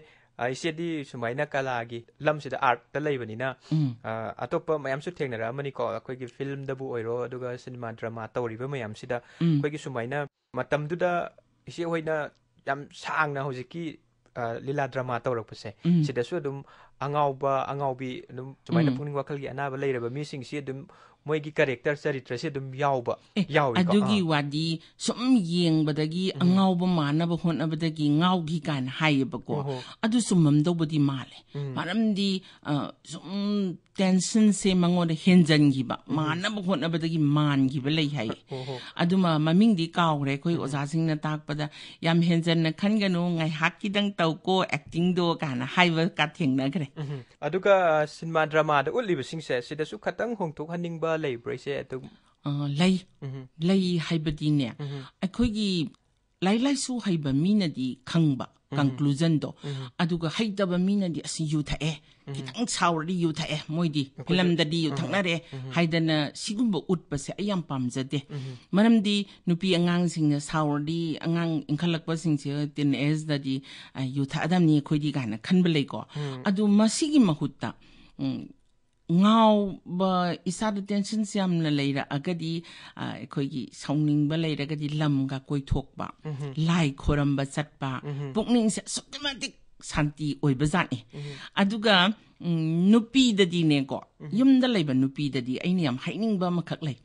ꯏꯆꯦꯗꯤ ꯁꯨꯃꯥꯏꯅ ꯀꯂꯥꯒꯤ ꯂꯝꯁꯤꯗ ꯑꯥꯔꯠꯇ ꯂꯩꯕꯅꯤꯅ ꯑꯇꯣꯞꯄ ꯃꯌꯥꯝꯁꯨ ꯊꯦꯡꯅꯔꯛꯑꯃꯅꯤꯀꯣ ꯑꯩꯈꯣꯏꯒꯤ ꯐꯤꯂꯝꯗꯕꯨ ꯑꯣꯏꯔꯣ ꯑꯗꯨꯒ ꯁꯤꯅꯦꯃꯥ ꯗ꯭ꯔꯃꯥ ꯇꯧꯔꯤꯕ ꯃꯌꯥꯝꯁꯤꯗ ꯑꯩꯈꯣꯏꯒꯤ ꯁꯨꯃꯥꯏꯅ ꯃꯇꯝꯗꯨꯗ ꯏꯆꯦ ꯍꯣꯏꯅ ꯌꯥꯝ ꯁꯥꯡꯅ ꯍꯧꯖꯤꯛꯀꯤ ꯂꯤꯂꯥ ꯗ꯭ꯔꯃꯥ ꯇꯧꯔꯛꯄꯁꯦ ꯁꯤꯗꯁꯨ ꯑꯗꯨꯝ ꯑꯩꯈꯣꯏꯒꯤ ꯃꯅꯤꯄꯨꯔꯤ ꯂꯣꯟꯁꯦ ꯑꯗꯨꯝ ꯌꯥꯝ ꯆꯥꯎꯅ ꯁꯤꯖꯤꯟꯅꯩ ꯍꯥꯏꯕꯗꯤ ꯑꯩꯈꯣꯏꯒꯤ ꯃꯅꯤꯄꯨꯔꯤ ꯂꯣꯟꯁꯦ ꯑꯗꯨꯝ ꯃꯅꯤꯄꯨꯔꯤ ꯃꯆꯥ ꯑꯃ ꯑꯣꯏꯅ ꯑꯗꯨꯝ ꯁꯤꯖꯤꯟꯅꯩ ꯍꯥꯏꯕꯗꯤ ꯑꯩꯈꯣꯏꯒꯤ ꯃꯅꯤꯄꯨꯔꯤ ꯂꯣꯟꯁꯦ ꯃꯣꯏꯒꯤ ꯀꯦꯔꯦꯛꯇꯔ ꯆꯔꯤꯇ꯭ꯔꯁꯤ ꯑꯗꯨꯝ ꯌꯥꯎꯕ ꯌꯥꯎꯋꯤ ꯑꯗꯨꯒꯤ ꯋꯥꯗꯤ ꯁꯨꯝ ꯌꯦꯡꯕꯗꯒꯤ ꯑꯉꯥꯎꯕ ꯃꯥꯟꯅꯕ ꯍꯣꯠꯅꯕꯗꯒꯤ ꯉꯥꯎꯈꯤ ꯀꯥꯏꯅ ꯍꯥꯏꯌꯦꯕꯀꯣ ꯑꯗꯨ ꯆꯨꯝꯃꯝꯗꯧꯕꯗꯤ ꯃꯥꯜꯂꯦ ꯃꯔꯝꯗꯤ ꯁꯨꯝ ꯇꯦꯟꯁꯟꯁꯦ ꯃꯉꯣꯟꯗ ꯍꯦꯟꯖꯟꯈꯤꯕ ꯃꯥꯟꯅꯕ ꯍꯣꯠꯅꯕꯗꯒꯤ ꯃꯥꯟꯈꯤꯕ ꯂꯩ ꯍꯥꯏꯌꯦ ꯑꯗꯨꯃ ꯃꯃꯤꯡꯗꯤ ꯀꯥꯎꯈ꯭ꯔꯦ ꯑꯩꯈꯣꯏ ꯑꯣꯖꯥꯁꯤꯡꯅ ꯇꯥꯛꯄꯗ ꯌꯥꯝ ꯍꯦꯟꯖꯟꯅ ꯈꯟꯒꯅꯨ ꯉꯥꯏꯍꯥꯛꯀꯤꯗꯪ ꯇꯧꯀꯣ ꯑꯦꯛꯇꯤꯡꯗꯣ ꯀꯥꯏꯅ ꯍꯥꯏꯕ ꯀꯥ ꯊꯦꯡꯅꯈ꯭ꯔꯦ ꯑꯗꯨꯒ ꯁꯤꯅꯦꯃꯥ ꯗ꯭ꯔꯃꯥꯗ ꯎꯠꯂꯤꯕꯁꯤꯡꯁꯦ ꯁꯤꯗꯁꯨ ꯈꯇꯪ ꯍꯣꯡꯗꯣꯛꯍꯟꯅꯤꯡꯕ ꯑꯃꯒ ꯂꯩꯕ꯭ꯔꯁꯦ ꯑꯗꯨꯝ ꯂꯩ ꯂꯩ ꯍꯥꯏꯕꯗꯤꯅꯦ ꯑꯩꯈꯣꯏꯒꯤ ꯂꯥꯏꯔꯤꯛ ꯂꯥꯏꯁꯨ ꯍꯩꯕ ꯃꯤꯅꯗꯤ ꯈꯪꯕ ꯀꯟꯀ꯭ꯂꯨꯖꯟꯗꯣ ꯑꯗꯨꯒ ꯍꯩꯇꯕ ꯃꯤꯅꯗꯤ ꯑꯁꯤ ꯌꯨꯊꯛꯑꯦ ꯈꯤꯇꯪ ꯁꯥꯎꯔꯗꯤ ꯌꯨꯊꯛꯑꯦ ꯃꯣꯏꯗꯤ ꯐꯤꯂꯝꯗꯗꯤ ꯌꯨꯊꯛꯅꯔꯦ ꯍꯥꯏꯗꯅ ꯁꯤꯒꯨꯝꯕ ꯎꯠꯄꯁꯦ ꯑꯩ ꯌꯥꯝ ꯄꯥꯝꯖꯗꯦ ꯃꯔꯝꯗꯤ ꯅꯨꯄꯤ ꯑꯉꯥꯡꯁꯤꯡꯅ ꯁꯥꯎꯔꯗꯤ ꯑꯉꯥꯡ ꯏꯟꯈꯠꯂꯛꯄꯁꯤꯡꯁꯦ ꯇꯤꯟ ꯑꯦꯖꯗꯗꯤ ꯌꯨꯊꯛꯑꯗꯝꯅꯤ ꯑꯩꯈꯣꯏꯗꯤ ꯀꯥꯏꯅ ꯈꯟꯕ ꯂꯩꯀꯣ ꯑꯗꯨ ꯃꯁꯤꯒꯤ ꯃꯍꯨꯠꯇ ngao ba isadu tension siam na leira agadi khoi gi songning ba leira agadi lam ga koi thok ba mhm. lai khoram ba chat ba mhm. pukning se systematic santi oi ba zani e. mhm. aduga mm, nupi da di ne ko yum da lei ba nupi da di ai niam haining ba ma khak lei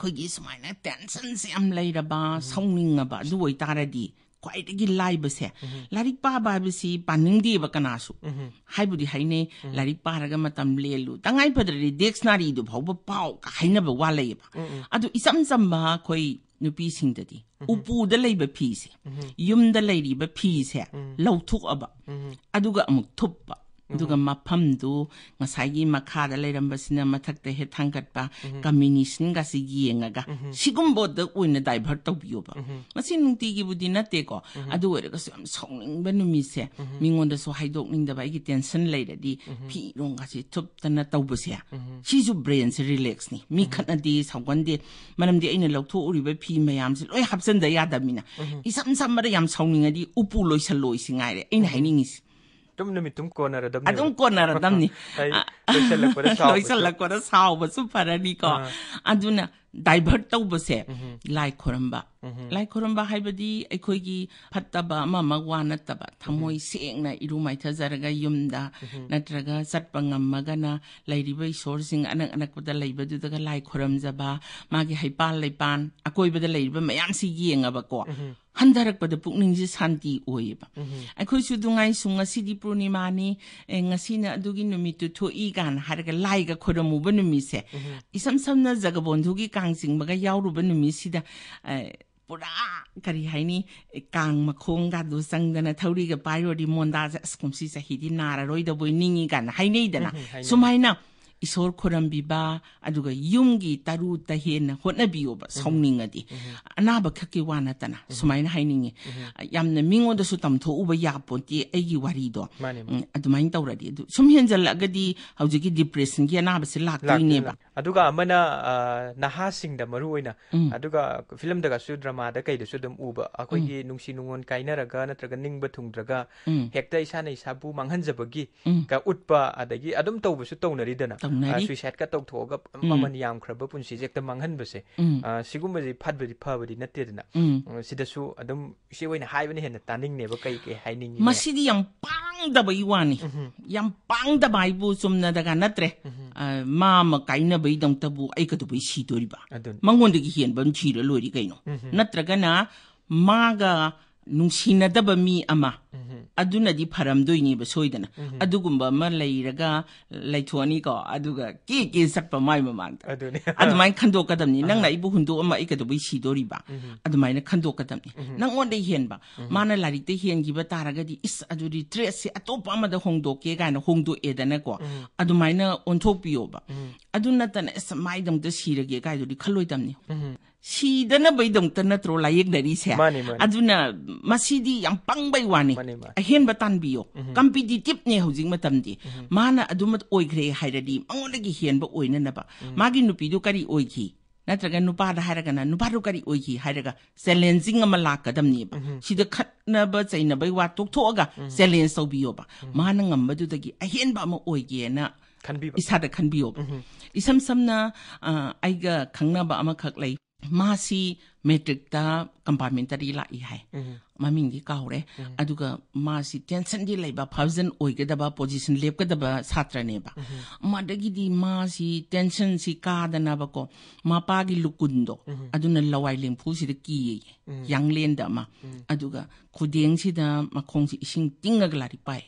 khoi gi sumai na tension siam leira ba songning ba du oi tara di ခွိုက်တကြီးလိုက်ပါစေလာရီပါပါပါစီပန်းင်းဒီပကနာစုဟိုင်ဘူဒီဟိုင်းနေလာရီပါရကမတံလေလူတငိုင်းပဒရီဒက်စနာရီတို့ဘောပပေါကဟိုင်းနဘဝလေးပါအဒူအစ်စမ်စမ်မာခွိနူပီစင်းတဒီဥပူဒလေးပဖီစီယုံဒလေးဒီပဖီစီလောက်ထုအဘအဒူကအမှုထုပ်ပါ那个嘛，盘都我随意嘛，卡下来人本身呢嘛，特别很尴尬。我没事，你个是应该个。习惯不好，得会那大把都不要吧。我今天你去不的那地个，啊，对了，可是我们聪明不能没事。明天的时候，海东明天大概一天三来个地，批龙个是特别那大本事呀。记住，brain 是 relax 呢。你看那地是好管地，慢慢地那那老土，偶尔批买点子，老也发生点亚大米那。一三三么的样聪明个地，乌布老是老是挨的，哎，那还是。ꯇꯨꯝ ꯇꯨꯝꯀꯣꯟ ꯅꯔꯗꯝꯅꯤ ꯑꯗꯨꯝ ꯀꯣꯟꯅꯔꯗꯝꯅꯤ ꯂꯣꯏꯁꯜꯂꯛꯄꯗ ꯁꯥꯎꯕꯁꯨ ꯐꯔꯅꯤꯀꯣ ꯑꯗꯨꯅ ꯗꯥꯏꯚꯔꯠ ꯇꯧꯕꯁꯦ ꯂꯥꯏ ꯈꯣꯏꯔꯝꯕ ꯂꯥꯏ ꯈꯣꯏꯔꯝꯕ ꯍꯥꯏꯕꯗꯤ ꯑꯩꯈꯣꯏꯒꯤ ꯐꯠꯇꯕ ꯑꯃ ꯑꯃ ꯋꯥ ꯅꯠꯇꯕ ꯊꯃꯣꯏ ꯁꯦꯡꯅ ꯏꯔꯨ ꯃꯥꯏꯊꯖꯔꯒ ꯌꯨꯝꯗ ꯅꯠꯇ꯭ꯔꯒ ꯆꯠꯄ ꯉꯝꯃꯒꯅ ꯂꯩꯔꯤꯕ ꯏꯁꯣꯔꯁꯤꯡ ꯑꯅꯛ ꯑꯅꯛꯄꯗ ꯂꯩꯕꯗꯨꯗꯒ ꯂꯥꯏ ꯈꯣꯏꯔꯝꯖꯕ ꯃꯥꯒꯤ ꯍꯩꯄꯥꯜ ꯂꯩꯄꯥꯟ ꯑꯀꯣꯏꯕꯗ ꯂꯩꯔꯤꯕ ꯃꯌꯥꯝꯁꯤ ꯌꯦꯡꯉꯕꯀꯣ ꯍꯟꯊꯔꯛꯄꯗ ꯄꯨꯛꯅꯤꯡꯁꯦ ꯁꯥꯟꯇꯤ ꯑꯣꯏꯌꯦꯕ ꯑꯩꯈꯣꯏꯁꯨ ꯗꯨꯉꯥꯏꯁꯨ ꯉꯁꯤꯗꯤ ꯄꯨꯔꯅꯤꯃꯥꯅꯤ ꯉꯁꯤꯅ ꯑꯗꯨꯒꯤ ꯅꯨꯃꯤꯠꯇꯨ ꯊꯣꯛꯏ ꯀꯥꯏꯅ ꯍꯥꯏꯔꯒ ꯂꯥꯏꯒ ꯈꯣꯏꯔꯝꯃꯨꯕ ꯅꯨꯃꯤꯠꯁꯦ ꯏꯁꯝ ꯁꯝꯅ ꯖꯒꯕꯣꯟꯙꯨꯒꯤ 刚性不个幺路本那么细的，哎，不然，这里海呢，刚嘛空格都生个呢，头里个白肉的馒头子，是公司是黑的，拿来，然后伊都喂宁宁个，海宁个啦，苏梅呢？ꯏꯁꯣꯔ ꯈꯨꯔꯝꯕꯤꯕ ꯑꯗꯨꯒ ꯌꯨꯝꯒꯤ ꯇꯔꯨꯇ ꯍꯦꯟꯅ ꯍꯣꯠꯅꯕꯤꯌꯣꯕ ꯁꯥꯎꯅꯤꯡꯉꯗꯤ ꯑꯅꯥꯕ ꯈꯛꯀꯤ ꯋꯥ ꯅꯠꯇꯅ ꯁꯨꯃꯥꯏꯅ ꯍꯥꯏꯅꯤꯡꯉꯤ ꯌꯥꯝꯅ ꯃꯤꯉꯣꯟꯗꯁꯨ ꯇꯝꯊꯣꯛꯎꯕ ꯌꯥꯄꯣꯟꯇꯦ ꯑꯩꯒꯤ ꯋꯥꯔꯤꯗꯣ ꯑꯗꯨꯃꯥꯏꯅ ꯇꯧꯔꯗꯤ ꯑꯗꯨ ꯁꯨꯝ ꯍꯦꯟꯖꯜꯂꯛꯑꯒꯗꯤ ꯍꯧꯖꯤꯛꯀꯤ ꯗꯤꯄ꯭ꯔꯦꯁꯟꯒꯤ ꯑꯅꯥꯕꯁꯦ ꯂꯥꯛꯇꯣꯏꯅꯦꯕ ꯑꯗꯨꯒ ꯑꯃꯅ ꯅꯍꯥꯁꯤꯡꯗ ꯃꯔꯨ ꯑꯣꯏꯅ ꯑꯗꯨꯒ ꯐꯤꯂꯝꯗꯒꯁꯨ ꯗ꯭ꯔꯃꯥꯗ ꯀꯩꯗꯁꯨ ꯑꯗꯨꯝ ꯎꯕ ꯑꯩꯈꯣꯏꯒꯤ ꯅꯨꯡꯁꯤ ꯅꯨꯡꯉꯣꯟ ꯀꯥꯏꯅꯔꯒ ꯅꯠꯇ꯭ꯔꯒ ꯅꯤꯡꯕ ꯊꯨꯡꯗ꯭ꯔꯒ ꯍꯦꯛꯇ ꯏꯁꯥꯅ ꯏꯁꯥꯕꯨ ꯃꯥꯡꯍꯟꯖꯕꯒꯤ ꯎꯠꯄ ꯑꯗꯒꯤ ꯑꯗꯨꯝ ꯇꯧꯕꯁꯨ ꯇꯧꯅꯔꯤꯗꯅ ꯁꯝꯅꯔꯤ ꯑꯁꯤ ꯁꯦꯠ ꯀ ꯇꯧꯊꯣꯒ ꯃꯃꯟ ꯌꯥꯝꯈ꯭ꯔꯕ ꯄꯨꯟꯁꯤ ꯖꯦꯛꯇ ꯃꯥꯡꯍꯟꯕꯁꯦ ꯑ ꯁꯤꯒꯨꯝꯕꯁꯤ ꯐꯠꯕꯗꯤ ꯐꯕꯗꯤ ꯅꯠꯇꯦꯗꯅ ꯁꯤꯗꯁꯨ ꯑꯗꯨꯝ ꯁꯤ ꯑꯣꯏꯅ ꯍꯥꯏꯕꯅ ꯍꯦꯟꯅ ꯇꯥꯅꯤꯡꯅꯦꯕ ꯀꯩ ꯀꯩ ꯍꯥꯏꯅꯤꯡꯉꯤ ꯃꯁꯤꯗꯤ ꯌꯥꯝ ꯄꯥꯡꯗꯕ ꯏꯋꯥꯅꯤ ꯌꯥꯝ ꯄꯥꯡꯗꯕ ꯍꯥꯏꯕꯨ ꯆꯨꯝꯅꯗꯒ ꯅꯠꯇ꯭ꯔꯦ ꯃꯥꯃ ꯀꯥꯏꯅꯕꯩ ꯗꯣꯡꯇꯕꯨ ꯑꯩ ꯀꯗꯨꯕꯩ ꯁꯤꯗꯣꯔꯤꯕ ꯃꯉꯣꯟꯗꯒꯤ ꯍꯦꯟꯕ ꯁꯤꯔ ꯂꯣꯏꯔꯤ ꯀꯩꯅꯣ ꯅꯠꯇ꯭ꯔꯒꯅ ꯃꯥꯒ ꯅꯨꯡꯁꯤꯅꯗꯕ ꯃꯤ ꯑꯃ ꯑꯗꯨꯅꯗꯤ ꯐꯔꯝꯗꯣꯏꯅꯦꯕ ꯁꯣꯏꯗꯅ ꯑꯗꯨꯒꯨꯝꯕ ꯑꯃ ꯂꯩꯔꯒ ꯂꯩꯊꯣꯛꯑꯅꯤꯀꯣ ꯑꯗꯨꯒ ꯀꯦ ꯀꯦ ꯆꯠꯄ ꯃꯥꯏ ꯃꯃꯥꯡꯗ ꯑꯗꯨꯃꯥꯏꯅ ꯈꯟꯗꯣꯛꯀꯗꯝꯅꯤ ꯅꯪꯅ ꯑꯩꯕꯨ ꯍꯨꯟꯗꯣꯛ ꯑꯃ ꯑꯩ ꯀꯩꯗꯧꯕꯩ ꯁꯤꯗꯣꯔꯤꯕ ꯑꯗꯨꯃꯥꯏꯅ ꯈꯟꯗꯣꯛꯀꯗꯝꯅꯤ ꯅꯪꯉꯣꯟꯗ ꯍꯦꯟꯕ ꯃꯥꯅ ꯂꯥꯏꯔꯤꯛꯇ ꯍꯦꯟꯈꯤꯕ ꯇꯥꯔꯒꯗꯤ ꯏꯁ ꯑꯗꯨꯗꯤ ꯇ꯭ꯔꯦꯁꯁꯦ ꯑꯇꯣꯞꯄ ꯑꯃꯗ ꯍꯣꯡꯗꯣꯛꯀꯦ ꯀꯥꯏꯅ ꯍꯣꯡꯗꯣꯛꯑꯦꯗꯅꯀꯣ ꯑꯗꯨꯃꯥꯏꯅ ꯑꯣꯟꯊꯣꯛꯄꯤꯌꯣꯕ ꯑꯗꯨ ꯅꯠꯇꯅ ꯑꯁ ꯃꯥꯏꯗꯪꯗ ꯁꯤꯔꯒꯦ ꯀꯥꯏꯗꯨꯗꯤ ꯈꯜꯂꯣꯏꯗꯝꯅꯤ ꯁꯤꯗꯅ ꯕꯩꯗꯣꯡꯇ ꯅꯠꯇ꯭ꯔꯣ ꯂꯥꯏꯌꯦꯛꯅꯔꯤꯁꯦ ꯑꯗꯨꯅ ꯃꯁꯤꯗꯤ ꯌꯥꯝ ꯄꯪꯕꯩ ꯋꯥꯅꯤ ꯑꯍꯦꯟꯕ ꯇꯥꯟꯕꯤꯌꯣ ꯀꯝꯄꯤꯇꯤꯇꯤꯞꯅꯤ ꯍꯧꯖꯤꯛ ꯃꯇꯝꯗꯤ ꯃꯥꯅ ꯑꯗꯨꯃꯛ ꯑꯣꯏꯈ꯭ꯔꯦ ꯍꯥꯏꯔꯗꯤ ꯃꯉꯣꯟꯗꯒꯤ ꯍꯦꯟꯕ ꯑꯣꯏꯅꯅꯕ ꯃꯥꯒꯤ ꯅꯨꯄꯤꯗꯨ ꯀꯔꯤ ꯑꯣꯏꯈꯤ ꯅꯠꯇ꯭ꯔꯒ ꯅꯨꯄꯥꯗ ꯍꯥꯏꯔꯒꯅ ꯅꯨꯄꯥꯗꯨ ꯀꯔꯤ ꯑꯣꯏꯈꯤ ꯍꯥꯏꯔꯒ ꯆꯦꯂꯦꯟꯖꯤꯡ ꯑꯃ ꯂꯥꯛꯀꯗꯝꯅꯤꯕ ꯁꯤꯗ ꯈꯠꯅꯕ ꯆꯩꯅꯕꯩ ꯋꯥ ꯇꯣꯛꯊꯣꯛꯑꯒ ꯆꯦꯂꯦꯟꯖ ꯇꯧꯕꯤꯌꯣꯕ ꯃꯥꯅ ꯉꯝꯕꯗꯨꯗꯒꯤ ꯑꯍꯦꯟꯕ ꯑꯃ ꯑꯣꯏꯒꯦꯅ ꯈꯟꯕꯤꯕ ꯏꯁꯥꯗ ꯈꯟꯕꯤꯌꯣꯕ ꯏꯁꯝ ꯁꯝꯅ ꯑꯩꯒ ꯈꯪꯅꯕ ꯑꯃꯈꯛ ꯂꯩ ꯃꯥꯁꯤ ꯃꯦꯇ꯭ꯔꯤꯛꯇ ꯀꯝꯄꯥꯔꯠꯃꯦꯟꯇꯔꯤ ꯂꯥꯛꯏ ꯍꯥꯏ ꯃꯃꯤꯡꯗꯤ ꯀꯥꯎꯔꯦ ꯑꯗꯨꯒ ꯃꯥꯁꯤ ꯇꯦꯟꯁꯟꯗꯤ ꯂꯩꯕ ꯐꯥꯎꯖꯟ ꯑꯣꯏꯒꯗꯕ ꯄꯣꯖꯤꯁꯟ ꯂꯦꯞꯀꯗꯕ ꯁꯥꯇ꯭ꯔꯅꯦꯕ ꯃꯗꯒꯤꯗꯤ ꯃꯥꯁꯤ ꯇꯦꯟꯁꯟꯁꯤ ꯀꯥꯗꯅꯕꯀꯣ ꯃꯄꯥꯒꯤ ꯂꯨꯀꯨꯟꯗꯣ ꯑꯗꯨꯅ ꯂꯋꯥꯏ ꯂꯦꯡꯐꯨꯁꯤꯗ ꯀꯤꯌꯦ ꯌꯥꯡꯂꯦꯟꯗ ꯑꯃ ꯑꯗꯨꯒ ꯈꯨꯗꯦꯡꯁꯤꯗ ꯃꯈꯣꯡꯁꯤ ꯏꯁꯤꯡ ꯇꯤꯡꯉꯒ ꯂꯥꯏꯔꯤꯛ ꯄꯥꯏ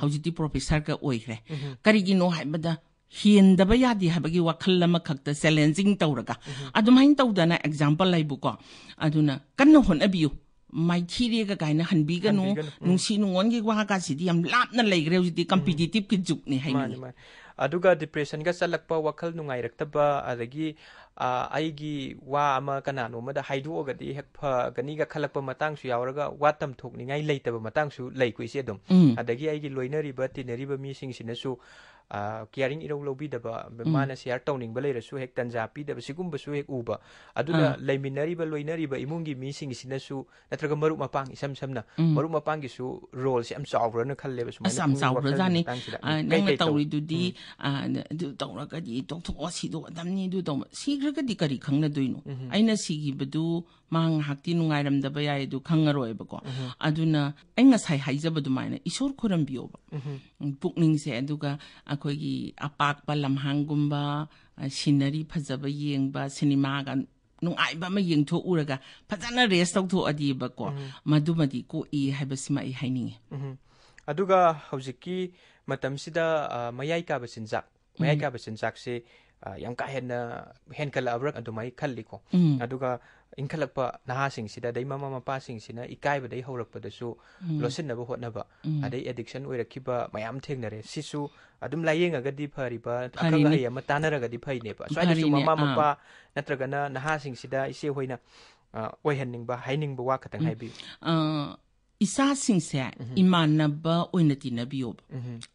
ꯍꯧꯖꯤꯛꯇꯤ ꯄ꯭ꯔꯣꯐꯦꯁꯔꯒ ꯑꯣꯏꯈ꯭ꯔꯦ ꯀꯔꯤꯒꯤꯅꯣ ꯍꯥꯏꯕꯗ ꯍꯦꯟꯗꯕ ꯌꯥꯗꯦ ꯍꯥꯏꯕꯒꯤ ꯋꯥꯈꯜ ꯑꯃꯈꯛꯇ ꯆꯦꯂꯦꯟꯖꯤꯡ ꯇꯧꯔꯒ ꯑꯗꯨꯃꯥꯏꯅ ꯇꯧꯗꯅ ꯑꯦꯛꯖꯥꯝꯄꯜ ꯂꯩꯕꯀꯣ ꯑꯗꯨꯅ ꯀꯟꯅ ꯍꯣꯠꯅꯕꯤꯌꯨ ꯃꯥꯏꯊꯤꯔꯦꯒ ꯀꯥꯏꯅ ꯍꯟꯕꯤꯒꯅꯨ ꯅꯨꯡꯁꯤ ꯅꯨꯡꯉꯣꯟꯒꯤ ꯋꯥꯒꯥꯁꯤꯗꯤ ꯌꯥꯝ ꯂꯥꯞꯅ ꯂꯩꯈ꯭ꯔꯦ ꯍꯧꯖꯤꯛꯇꯤ ꯀꯝꯄꯤꯇꯤꯇꯤꯞꯀꯤ ꯖꯨꯛꯅꯤ ꯍꯥꯏꯅꯤꯡꯉꯤ ꯑꯗꯨꯒ ꯗꯤꯄ꯭ꯔꯦꯁꯟꯒ ꯆꯠꯂꯛꯄ ꯋꯥꯈꯜ ꯅꯨꯡꯉꯥꯏꯔꯛꯇꯕ ꯑꯗꯒꯤ ꯑꯩꯒꯤ ꯋꯥ ꯑꯃ ꯀꯅꯥꯅꯣꯝꯃꯗ ꯍꯥꯏꯗꯣꯛꯑꯒꯗꯤ ꯍꯦꯛ ꯐꯒꯅꯤꯒ ꯈꯜꯂꯛꯄ ꯃꯇꯥꯡꯁꯨ ꯌꯥꯎꯔꯒ ꯋꯥ ꯇꯝꯊꯣꯛꯅꯤꯡꯉꯥꯏ ꯂꯩꯇꯕ ꯃꯇꯥꯡꯁꯨ ꯂꯩꯀꯣ ꯏꯆꯦ ꯑꯗꯨꯝ ꯑꯗꯒꯤ ꯑꯩꯒꯤ ꯂꯣꯏꯅꯔꯤꯕ ꯇꯤꯟꯅꯔꯤꯕ ꯃꯤꯁꯤꯡꯁꯤꯅꯁꯨ ꯀꯤꯌꯥꯔꯤꯡ ꯏꯔꯧ ꯂꯧꯕꯤꯗꯕ ꯃꯥꯅ ꯁꯤꯌꯥꯔ ꯇꯧꯅꯤꯡꯕ ꯂꯩꯔꯁꯨ ꯍꯦꯛ ꯇꯟꯖꯥ ꯄꯤꯗꯕ ꯁꯤꯒꯨꯝꯕꯁꯨ ꯍꯦꯛ ꯎꯕ ꯑꯗꯨꯅ ꯂꯩꯃꯤꯟꯅꯔꯤꯕ ꯂꯣꯏꯅꯔꯤꯕ ꯏꯃꯨꯡꯒꯤ ꯃꯤꯁꯤꯡꯁꯤꯅꯁꯨ ꯅꯠꯇ꯭ꯔꯒ ꯃꯔꯨꯞ ꯃꯄꯥꯡ ꯏꯁꯝ ꯁꯝꯅ ꯃꯔꯨꯞ ꯃꯄꯥꯡꯒꯤꯁꯨ ꯔꯣꯜꯁꯦ ꯌꯥꯝ ꯆꯥꯎꯕ꯭ꯔꯅ ꯈꯜꯂꯦꯕ ꯁꯨꯃꯥꯏꯅ ꯌꯥꯝ ꯆꯥꯎꯈ꯭ꯔꯖꯥꯠꯅꯤ ꯅꯪꯅ ꯇꯧꯔꯤꯗꯨꯗꯤ ꯑꯗꯨ ꯇꯧꯔꯒꯗꯤ ꯇꯣꯛꯊꯣꯛꯑꯣ ꯁꯤꯗꯣꯛꯑꯗꯝꯅꯤ ꯑꯗꯨ ꯇꯧꯕ ꯁꯤꯈ꯭ꯔꯒꯗꯤ ꯀꯔꯤ ꯈꯪꯅꯗꯣꯏꯅꯣ ꯑꯩꯅ ꯁꯤꯈꯤꯕꯗꯨ ꯃꯥ ꯉꯥꯏꯍꯥꯛꯇꯤ ꯅꯨꯡꯉꯥꯏꯔꯝꯗꯕ ꯌꯥꯏ ꯑꯗꯨ ꯈꯪꯉꯔꯣꯏꯕꯀꯣ ꯑꯗꯨꯅ ꯑꯩ ꯉꯁꯥꯏ ꯍꯥꯏꯖꯕ ꯑꯗꯨꯃꯥꯏꯅ ꯏꯁꯣꯔ ꯈꯨꯔꯝꯕꯤꯌꯣꯕ ꯄꯨꯛꯅꯤꯡꯁꯦ ꯑꯗꯨꯒ ꯑꯩꯈꯣꯏꯒꯤ ꯑꯄꯥꯛꯄ ꯂꯝꯍꯥꯡꯒꯨꯝꯕ ꯁꯤꯅꯔꯤ ꯐꯖꯕ ꯌꯦꯡꯕ ꯁꯤꯅꯤꯃꯥꯒ ꯅꯨꯡꯉꯥꯏꯕ ꯑꯃ ꯌꯦꯡꯊꯣꯛꯎꯔꯒ ꯐꯖꯅ ꯔꯦꯁ ꯇꯧꯊꯣꯛꯑꯗꯤꯕꯀꯣ ꯃꯗꯨꯃꯗꯤ ꯀꯣꯛꯏ ꯍꯥꯏꯕꯁꯤꯃ ꯑꯩ ꯍꯥꯏꯅꯤꯡꯉꯤ ꯑꯗꯨꯒ ꯍꯧꯖꯤꯛꯀꯤ ꯃꯇꯝꯁꯤꯗ ꯃꯌꯥꯏ ꯀꯥꯕ ꯆꯤꯟꯖꯥꯛ ꯃꯌꯥꯏ ꯀꯥꯕ ꯆꯤꯟꯖꯥꯛꯁꯦ ꯌꯥꯝ ꯀꯥꯍꯦꯟꯅ ꯍꯦꯟꯀꯠꯂ ꯑꯕ꯭ꯔꯛ ꯑꯗꯨꯃꯥꯏ ꯈꯜꯂꯤꯀꯣ ꯑꯗꯨꯒ ꯏꯟꯈꯠꯂꯛꯄ ꯅꯍꯥꯁꯤꯡꯁꯤꯗ ꯑꯗꯩ ꯃꯃꯥ ꯃꯄꯥꯁꯤꯡꯁꯤꯅ ꯏꯀꯥꯏꯕꯗꯩ ꯍꯧꯔꯛꯄꯗꯁꯨ ꯂꯣꯁꯤꯟꯅꯕ ꯍꯣꯠꯅꯕ ꯑꯗꯩ ꯑꯦꯗꯤꯛꯁꯟ ꯑꯣꯏꯔꯛꯈꯤꯕ ꯃꯌꯥꯝ ꯊꯦꯡꯅꯔꯦ ꯁꯤꯁꯨ ꯑꯗꯨꯝ ꯂꯥꯏꯌꯦꯡꯉꯒꯗꯤ ꯐꯔꯤꯕ ꯑꯀꯛ ꯑꯍꯩ ꯑꯃ ꯇꯥꯟꯅꯔꯒꯗꯤ ꯐꯩꯅꯦꯕ ꯁ꯭ꯋꯥꯏꯗꯁꯨ ꯃꯃꯥ ꯃꯄꯥ ꯅꯠꯇ꯭ꯔꯒꯅ ꯅꯍꯥꯁꯤꯡꯁꯤꯗ ꯏꯆꯦ ꯍꯣꯏꯅ ꯑꯣꯏꯍꯟꯅꯤꯡꯕ ꯍꯥꯏꯅꯤꯡꯕ ꯋꯥ ꯈꯇꯪ ꯍꯥꯏꯕꯤꯌꯨ 伊斯兰世界，伊玛尼巴，欧纳蒂纳比欧巴，